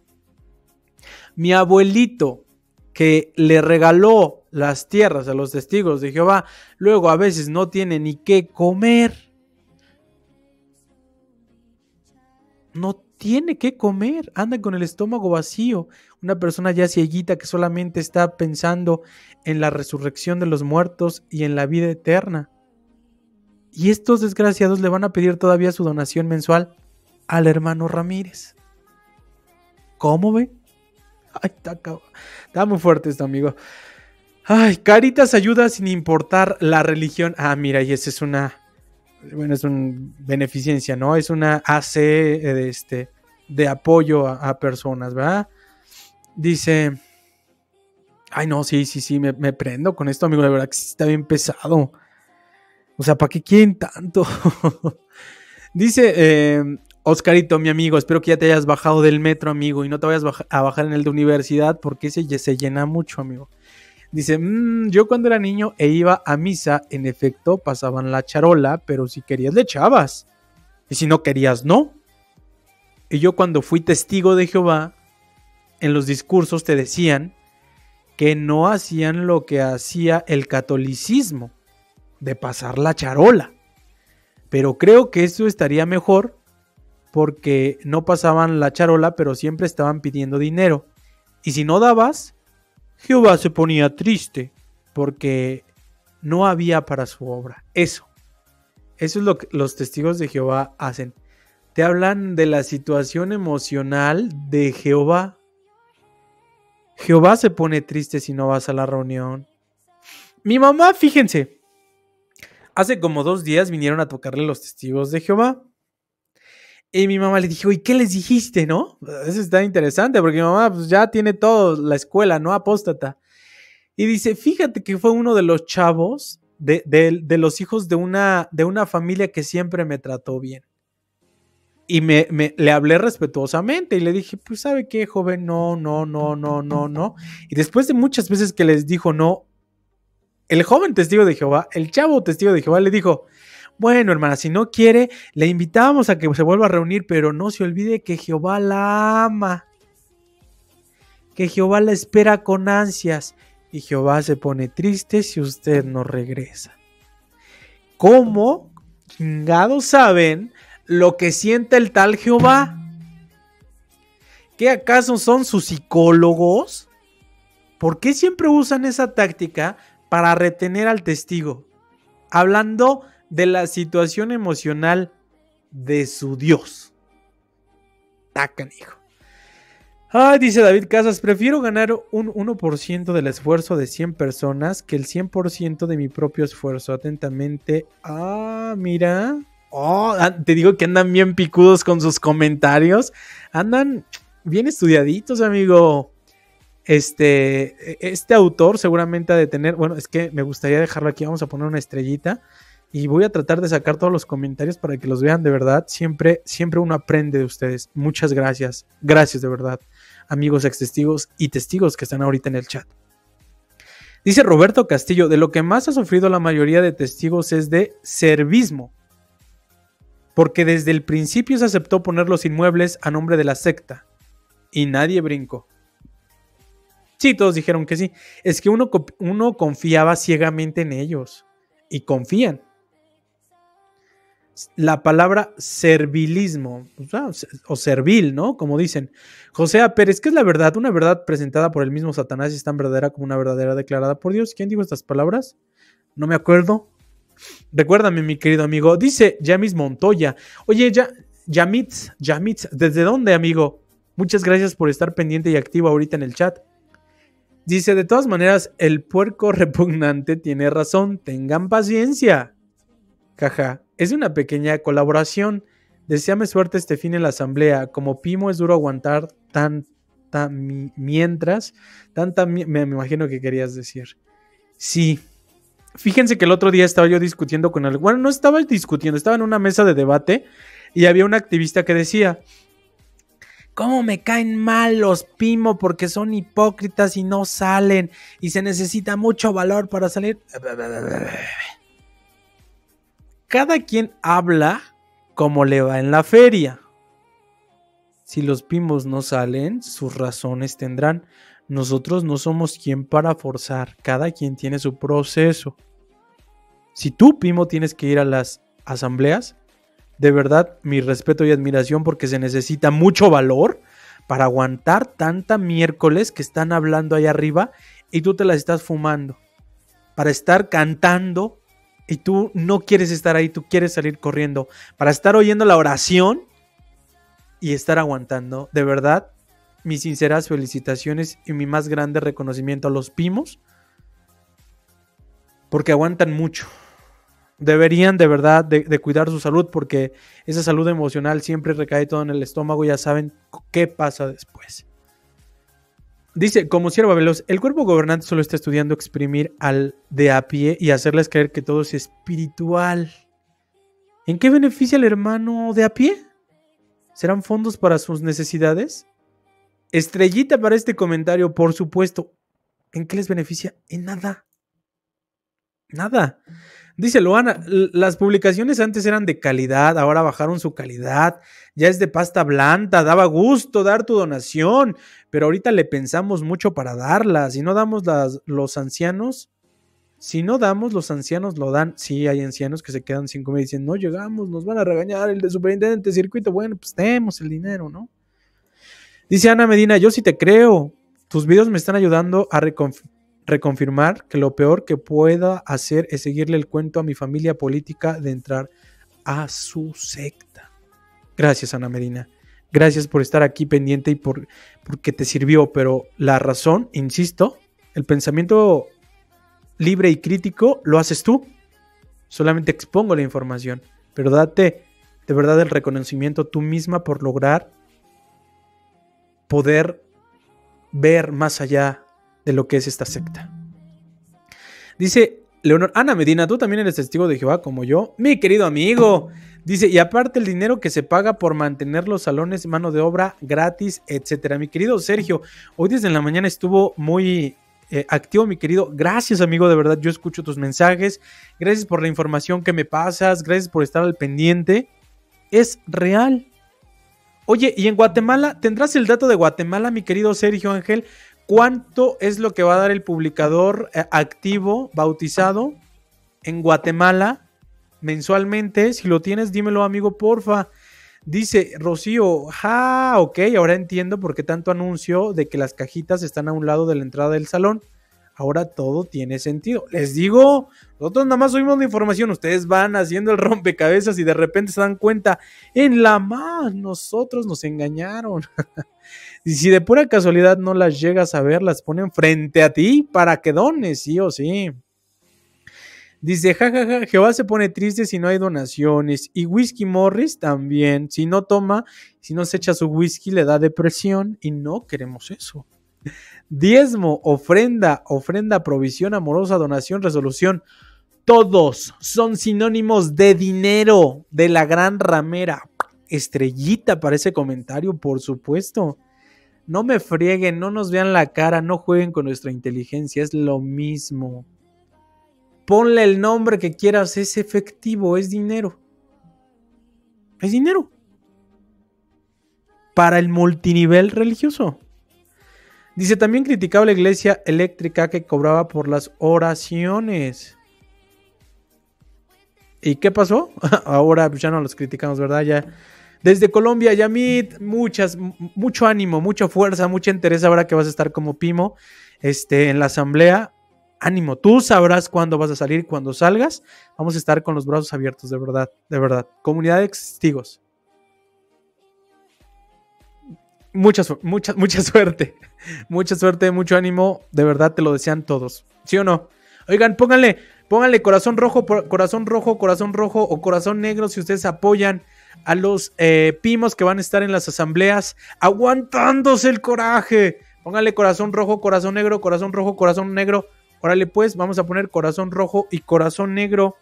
Mi abuelito, que le regaló las tierras a los testigos de Jehová, luego a veces no tiene ni qué comer no tiene que comer, anda con el estómago vacío. Una persona ya cieguita que solamente está pensando en la resurrección de los muertos y en la vida eterna. Y estos desgraciados le van a pedir todavía su donación mensual al hermano Ramírez. ¿Cómo ve? Ay, está, muy fuerte esto, amigo. Ay, Caritas ayuda sin importar la religión. Ah, mira, y esa es una bueno, es una beneficencia, ¿no? Es una AC de, este, de apoyo a, personas, ¿verdad? Dice, ay no, sí, sí, sí, me, prendo con esto, amigo, de verdad que sí está bien pesado. O sea, ¿para qué quieren tanto? *laughs* Dice eh, Oscarito, mi amigo, espero que ya te hayas bajado del metro, amigo, y no te vayas a bajar en el de universidad porque ese se llena mucho, amigo. Dice, mm, yo cuando era niño e iba a misa, en efecto, pasaban la charola, pero si querías le echabas. Y si no querías, no. Y yo cuando fui testigo de Jehová, en los discursos te decían que no hacían lo que hacía el catolicismo, de pasar la charola. Pero creo que eso estaría mejor porque no pasaban la charola, pero siempre estaban pidiendo dinero. Y si no dabas, Jehová se ponía triste porque no había para su obra. Eso. Eso es lo que los testigos de Jehová hacen. Te hablan de la situación emocional de Jehová. Jehová se pone triste si no vas a la reunión. Mi mamá, fíjense, hace como dos días vinieron a tocarle los testigos de Jehová. Y mi mamá le dijo, ¿y qué les dijiste, no? Eso está interesante porque mi mamá pues, ya tiene todo, la escuela, ¿no? Apóstata. Y dice, fíjate que fue uno de los chavos, de, los hijos de una, de una familia que siempre me trató bien. Y me, le hablé respetuosamente y le dije, pues sabe qué, joven, no, no, no, no, no, no. Y después de muchas veces que les dijo no, el joven testigo de Jehová, el chavo testigo de Jehová le dijo, bueno, hermana, si no quiere, le invitamos a que se vuelva a reunir, pero no se olvide que Jehová la ama, que Jehová la espera con ansias y Jehová se pone triste si usted no regresa. ¿Cómo chingados saben lo que siente el tal Jehová? ¿Qué acaso son sus psicólogos? ¿Por qué siempre usan esa táctica para retener al testigo? Hablando de la situación emocional de su Dios. Tacan, hijo. Ay, dice David Casas, prefiero ganar un 1% del esfuerzo de 100 personas que el 100% de mi propio esfuerzo. Atentamente. Ah, mira. Oh, ah, te digo que andan bien picudos con sus comentarios. Andan bien estudiaditos, amigo. Este, este autor seguramente ha de tener, bueno, es que me gustaría dejarlo aquí, vamos a poner una estrellita y voy a tratar de sacar todos los comentarios para que los vean de verdad. Siempre, siempre uno aprende de ustedes. Muchas gracias. Gracias de verdad, amigos ex testigos y testigos que están ahorita en el chat. Dice Roberto Castillo, de lo que más ha sufrido la mayoría de testigos es de servismo. Porque desde el principio se aceptó poner los inmuebles a nombre de la secta. Y nadie brincó. Sí, todos dijeron que sí. Es que uno, uno confiaba ciegamente en ellos. Y confían la palabra servilismo o servil, ¿no? Como dicen. José Pérez, ¿qué es la verdad? Una verdad presentada por el mismo Satanás es tan verdadera como una verdadera declarada por Dios. ¿Quién dijo estas palabras? No me acuerdo. Recuérdame, mi querido amigo. Dice Yamis Montoya. Oye, ya, Yamitz, Yamitz, ¿desde dónde, amigo? Muchas gracias por estar pendiente y activo ahorita en el chat. Dice, de todas maneras, el puerco *laughs* repugnante tiene razón. Tengan paciencia. Jaja. Es una pequeña colaboración. Deseame suerte este fin en la asamblea. Como Pimo es duro aguantar tanta mientras, tanta me, me imagino que querías decir. Sí. Fíjense que el otro día estaba yo discutiendo con alguien. Bueno, no estaba discutiendo, estaba en una mesa de debate y había un activista que decía, ¿Cómo me caen mal los Pimo porque son hipócritas y no salen y se necesita mucho valor para salir? cada quien habla como le va en la feria. Si los pimos no salen, sus razones tendrán. Nosotros no somos quien para forzar. Cada quien tiene su proceso. Si tú, Pimo, tienes que ir a las asambleas, de verdad, mi respeto y admiración porque se necesita mucho valor para aguantar tanta miércoles que están hablando ahí arriba y tú te las estás fumando. Para estar cantando y tú no quieres estar ahí, tú quieres salir corriendo para estar oyendo la oración y estar aguantando. De verdad, mis sinceras felicitaciones y mi más grande reconocimiento a los Pimos porque aguantan mucho. Deberían de verdad de, cuidar su salud porque esa salud emocional siempre recae todo en el estómago. Ya saben qué pasa después. Dice, como sierva veloz, el cuerpo gobernante solo está estudiando exprimir al de a pie y hacerles creer que todo es espiritual. ¿En qué beneficia al hermano de a pie? ¿Serán fondos para sus necesidades? Estrellita para este comentario, por supuesto. ¿En qué les beneficia? En nada. Nada. Dice Luana, las publicaciones antes eran de calidad, ahora bajaron su calidad, ya es de pasta blanda, daba gusto dar tu donación, pero ahorita le pensamos mucho para darlas. Si no damos las, los ancianos, Si no damos, los ancianos lo dan. Sí, hay ancianos que se quedan sin comer y dicen, no llegamos, nos van a regañar el de superintendente de circuito. Bueno, pues tenemos el dinero, ¿no? Dice Ana Medina, yo sí te creo. Tus videos me están ayudando a reconfirmar que lo peor que pueda hacer es seguirle el cuento a mi familia política de entrar a su secta. Gracias, Ana Medina. Gracias por estar aquí pendiente y por porque te sirvió, pero la razón, insisto, el pensamiento libre y crítico lo haces tú. Solamente expongo la información, pero date de verdad el reconocimiento tú misma por lograr poder ver más allá de lo que es esta secta. Dice Leonor, Ana Medina, tú también eres testigo de Jehová como yo, mi querido amigo. Dice, y aparte el dinero que se paga por mantener los salones, mano de obra gratis, etcétera. Mi querido Sergio, hoy desde la mañana estuvo muy eh, activo, mi querido. Gracias, amigo, de verdad, yo escucho tus mensajes. Gracias por la información que me pasas. Gracias por estar al pendiente. Es real. Oye, y en Guatemala, ¿tendrás el dato de Guatemala, mi querido Sergio Ángel? ¿Cuánto es lo que va a dar el publicador eh, activo, bautizado, en Guatemala mensualmente? Si lo tienes, dímelo, amigo, porfa. Dice Rocío, ah, ok, ahora entiendo por qué tanto anuncio de que las cajitas están a un lado de la entrada del salón. Ahora todo tiene sentido. Les digo, nosotros nada más oímos la información, ustedes van haciendo el rompecabezas y de repente se dan cuenta, en la más, nosotros nos engañaron. *laughs* y si de pura casualidad no las llegas a ver, las ponen frente a ti para que dones, sí o sí. Dice, jajaja, Jehová se pone triste si no hay donaciones. Y Whisky Morris también. Si no toma, si no se echa su whisky, le da depresión. Y no queremos eso. Diezmo, ofrenda, ofrenda, provisión amorosa, donación, resolución. Todos son sinónimos de dinero, de la gran ramera. Estrellita para ese comentario, por supuesto. No me frieguen, no nos vean la cara, no jueguen con nuestra inteligencia, es lo mismo. Ponle el nombre que quieras, es efectivo, es dinero. Es dinero. Para el multinivel religioso. Dice, también criticaba la iglesia eléctrica que cobraba por las oraciones. ¿Y qué pasó? *laughs* Ahora ya no los criticamos, ¿verdad? Ya. Desde Colombia, Yamit, muchas, mucho ánimo, mucha fuerza, mucha interés ahora que vas a estar como Pimo este, en la asamblea ánimo, tú sabrás cuándo vas a salir, cuando salgas, vamos a estar con los brazos abiertos, de verdad, de verdad. Comunidad de testigos. Mucha, mucha, mucha suerte, mucha suerte, mucho ánimo, de verdad te lo desean todos, ¿sí o no? Oigan, pónganle, pónganle corazón rojo, corazón rojo, corazón rojo o corazón negro si ustedes apoyan a los eh, pimos que van a estar en las asambleas aguantándose el coraje. Pónganle corazón rojo, corazón negro, corazón rojo, corazón negro Órale, pues vamos a poner corazón rojo y corazón negro,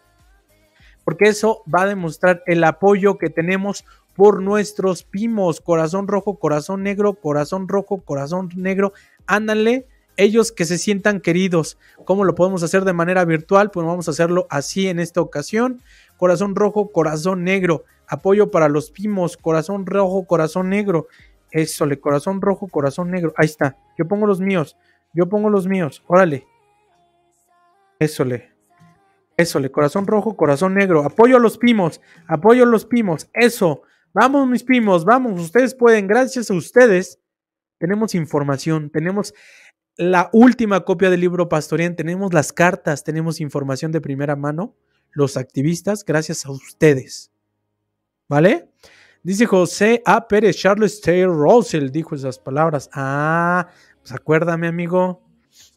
porque eso va a demostrar el apoyo que tenemos por nuestros pimos. Corazón rojo, corazón negro, corazón rojo, corazón negro. Ándale, ellos que se sientan queridos. ¿Cómo lo podemos hacer de manera virtual? Pues vamos a hacerlo así en esta ocasión. Corazón rojo, corazón negro. Apoyo para los pimos. Corazón rojo, corazón negro. Eso, le corazón rojo, corazón negro. Ahí está. Yo pongo los míos. Yo pongo los míos. Órale. Ésole. Ésole, corazón rojo, corazón negro. Apoyo a los pimos, apoyo a los pimos. Eso. Vamos, mis pimos, vamos. Ustedes pueden, gracias a ustedes, tenemos información, tenemos la última copia del libro Pastorian, tenemos las cartas, tenemos información de primera mano. Los activistas, gracias a ustedes. ¿Vale? Dice José A. Pérez, Charles Taylor Russell dijo esas palabras. Ah, pues acuérdame, amigo.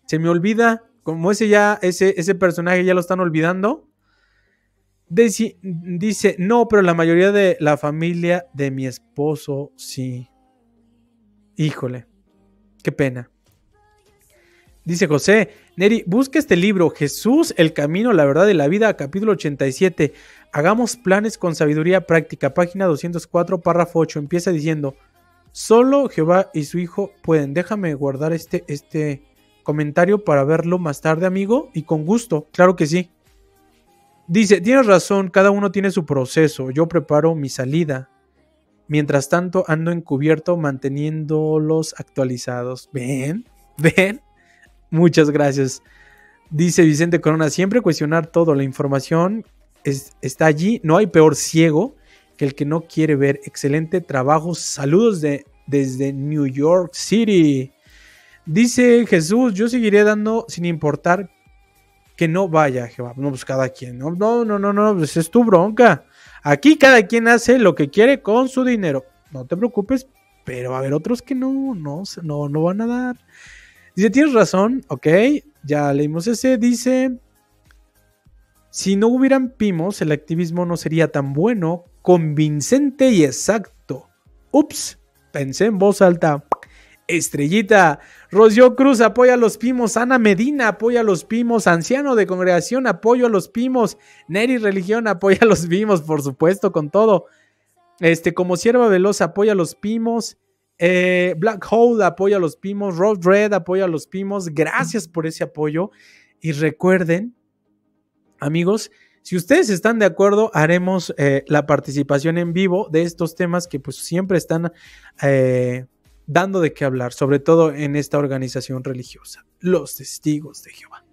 Se me olvida como ese ya, ese, ese personaje ya lo están olvidando. Dice, no, pero la mayoría de la familia de mi esposo sí. Híjole, qué pena. Dice José, Neri, busca este libro, Jesús, el camino, la verdad de la vida, capítulo 87. Hagamos planes con sabiduría práctica, página 204, párrafo 8. Empieza diciendo, solo Jehová y su Hijo pueden. Déjame guardar este, este, comentario para verlo más tarde, amigo, y con gusto, claro que sí. Dice, tienes razón, cada uno tiene su proceso, yo preparo mi salida. Mientras tanto, ando encubierto manteniéndolos actualizados. ¿Ven? *laughs* ¿Ven? Muchas gracias. Dice Vicente Corona, siempre cuestionar todo, la información está allí, no hay peor ciego que el que no quiere ver. Excelente trabajo, saludos de, desde New York City. Dice Jesús, yo seguiré dando sin importar que no vaya. No, pues cada quien. No, no, no, no, no, pues es tu bronca. Aquí cada quien hace lo que quiere con su dinero. No te preocupes, pero va a haber otros que no, no, no, no van a dar. Dice, tienes razón, ok, ya leímos ese. Dice, si no hubieran pimos, el activismo no sería tan bueno, convincente y exacto. Ups, pensé en voz alta. Estrellita, Rocío Cruz apoya a los Pimos, Ana Medina apoya a los Pimos, Anciano de Congregación apoyo a los Pimos, Neri Religión apoya a los Pimos, por supuesto, con todo. Este, como Sierva Veloz apoya a los Pimos, eh, Black Hole apoya a los Pimos, Road Red apoya a los Pimos, gracias por ese apoyo. Y recuerden, amigos, si ustedes están de acuerdo, haremos eh, la participación en vivo de estos temas que pues siempre están... Eh, dando de qué hablar, sobre todo en esta organización religiosa, los testigos de Jehová.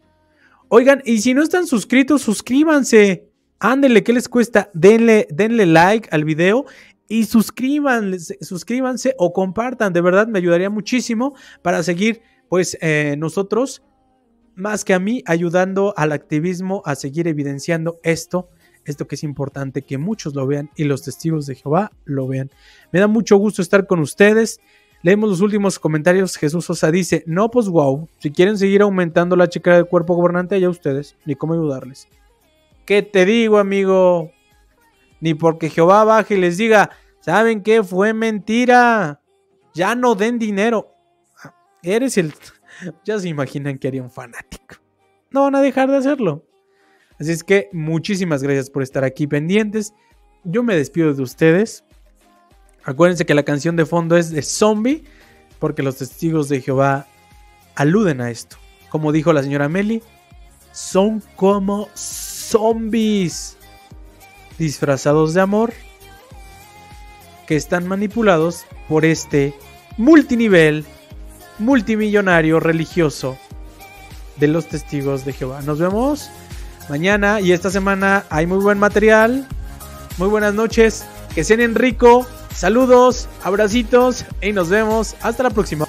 Oigan, y si no están suscritos, suscríbanse. Ándele, ¿qué les cuesta? Denle, denle like al video y suscríbanse, suscríbanse o compartan. De verdad, me ayudaría muchísimo para seguir, pues, eh, nosotros, más que a mí, ayudando al activismo a seguir evidenciando esto esto que es importante que muchos lo vean y los testigos de Jehová lo vean. Me da mucho gusto estar con ustedes. Leemos los últimos comentarios. Jesús Sosa dice: No, pues wow, si quieren seguir aumentando la chequera del cuerpo gobernante, allá ustedes, ni cómo ayudarles. ¿Qué te digo, amigo? Ni porque Jehová baje y les diga: ¿Saben qué? Fue mentira. Ya no den dinero. Ah, eres el. *laughs* Ya se imaginan que haría un fanático. No van a dejar de hacerlo. Así es que muchísimas gracias por estar aquí pendientes. Yo me despido de ustedes. Acuérdense que la canción de fondo es de Zombie, porque los testigos de Jehová aluden a esto. Como dijo la señora Meli, son como zombies disfrazados de amor que están manipulados por este multinivel, multimillonario religioso de los testigos de Jehová. Nos vemos mañana y esta semana hay muy buen material. Muy buenas noches, que sean rico Saludos, abracitos y nos vemos. Hasta la próxima.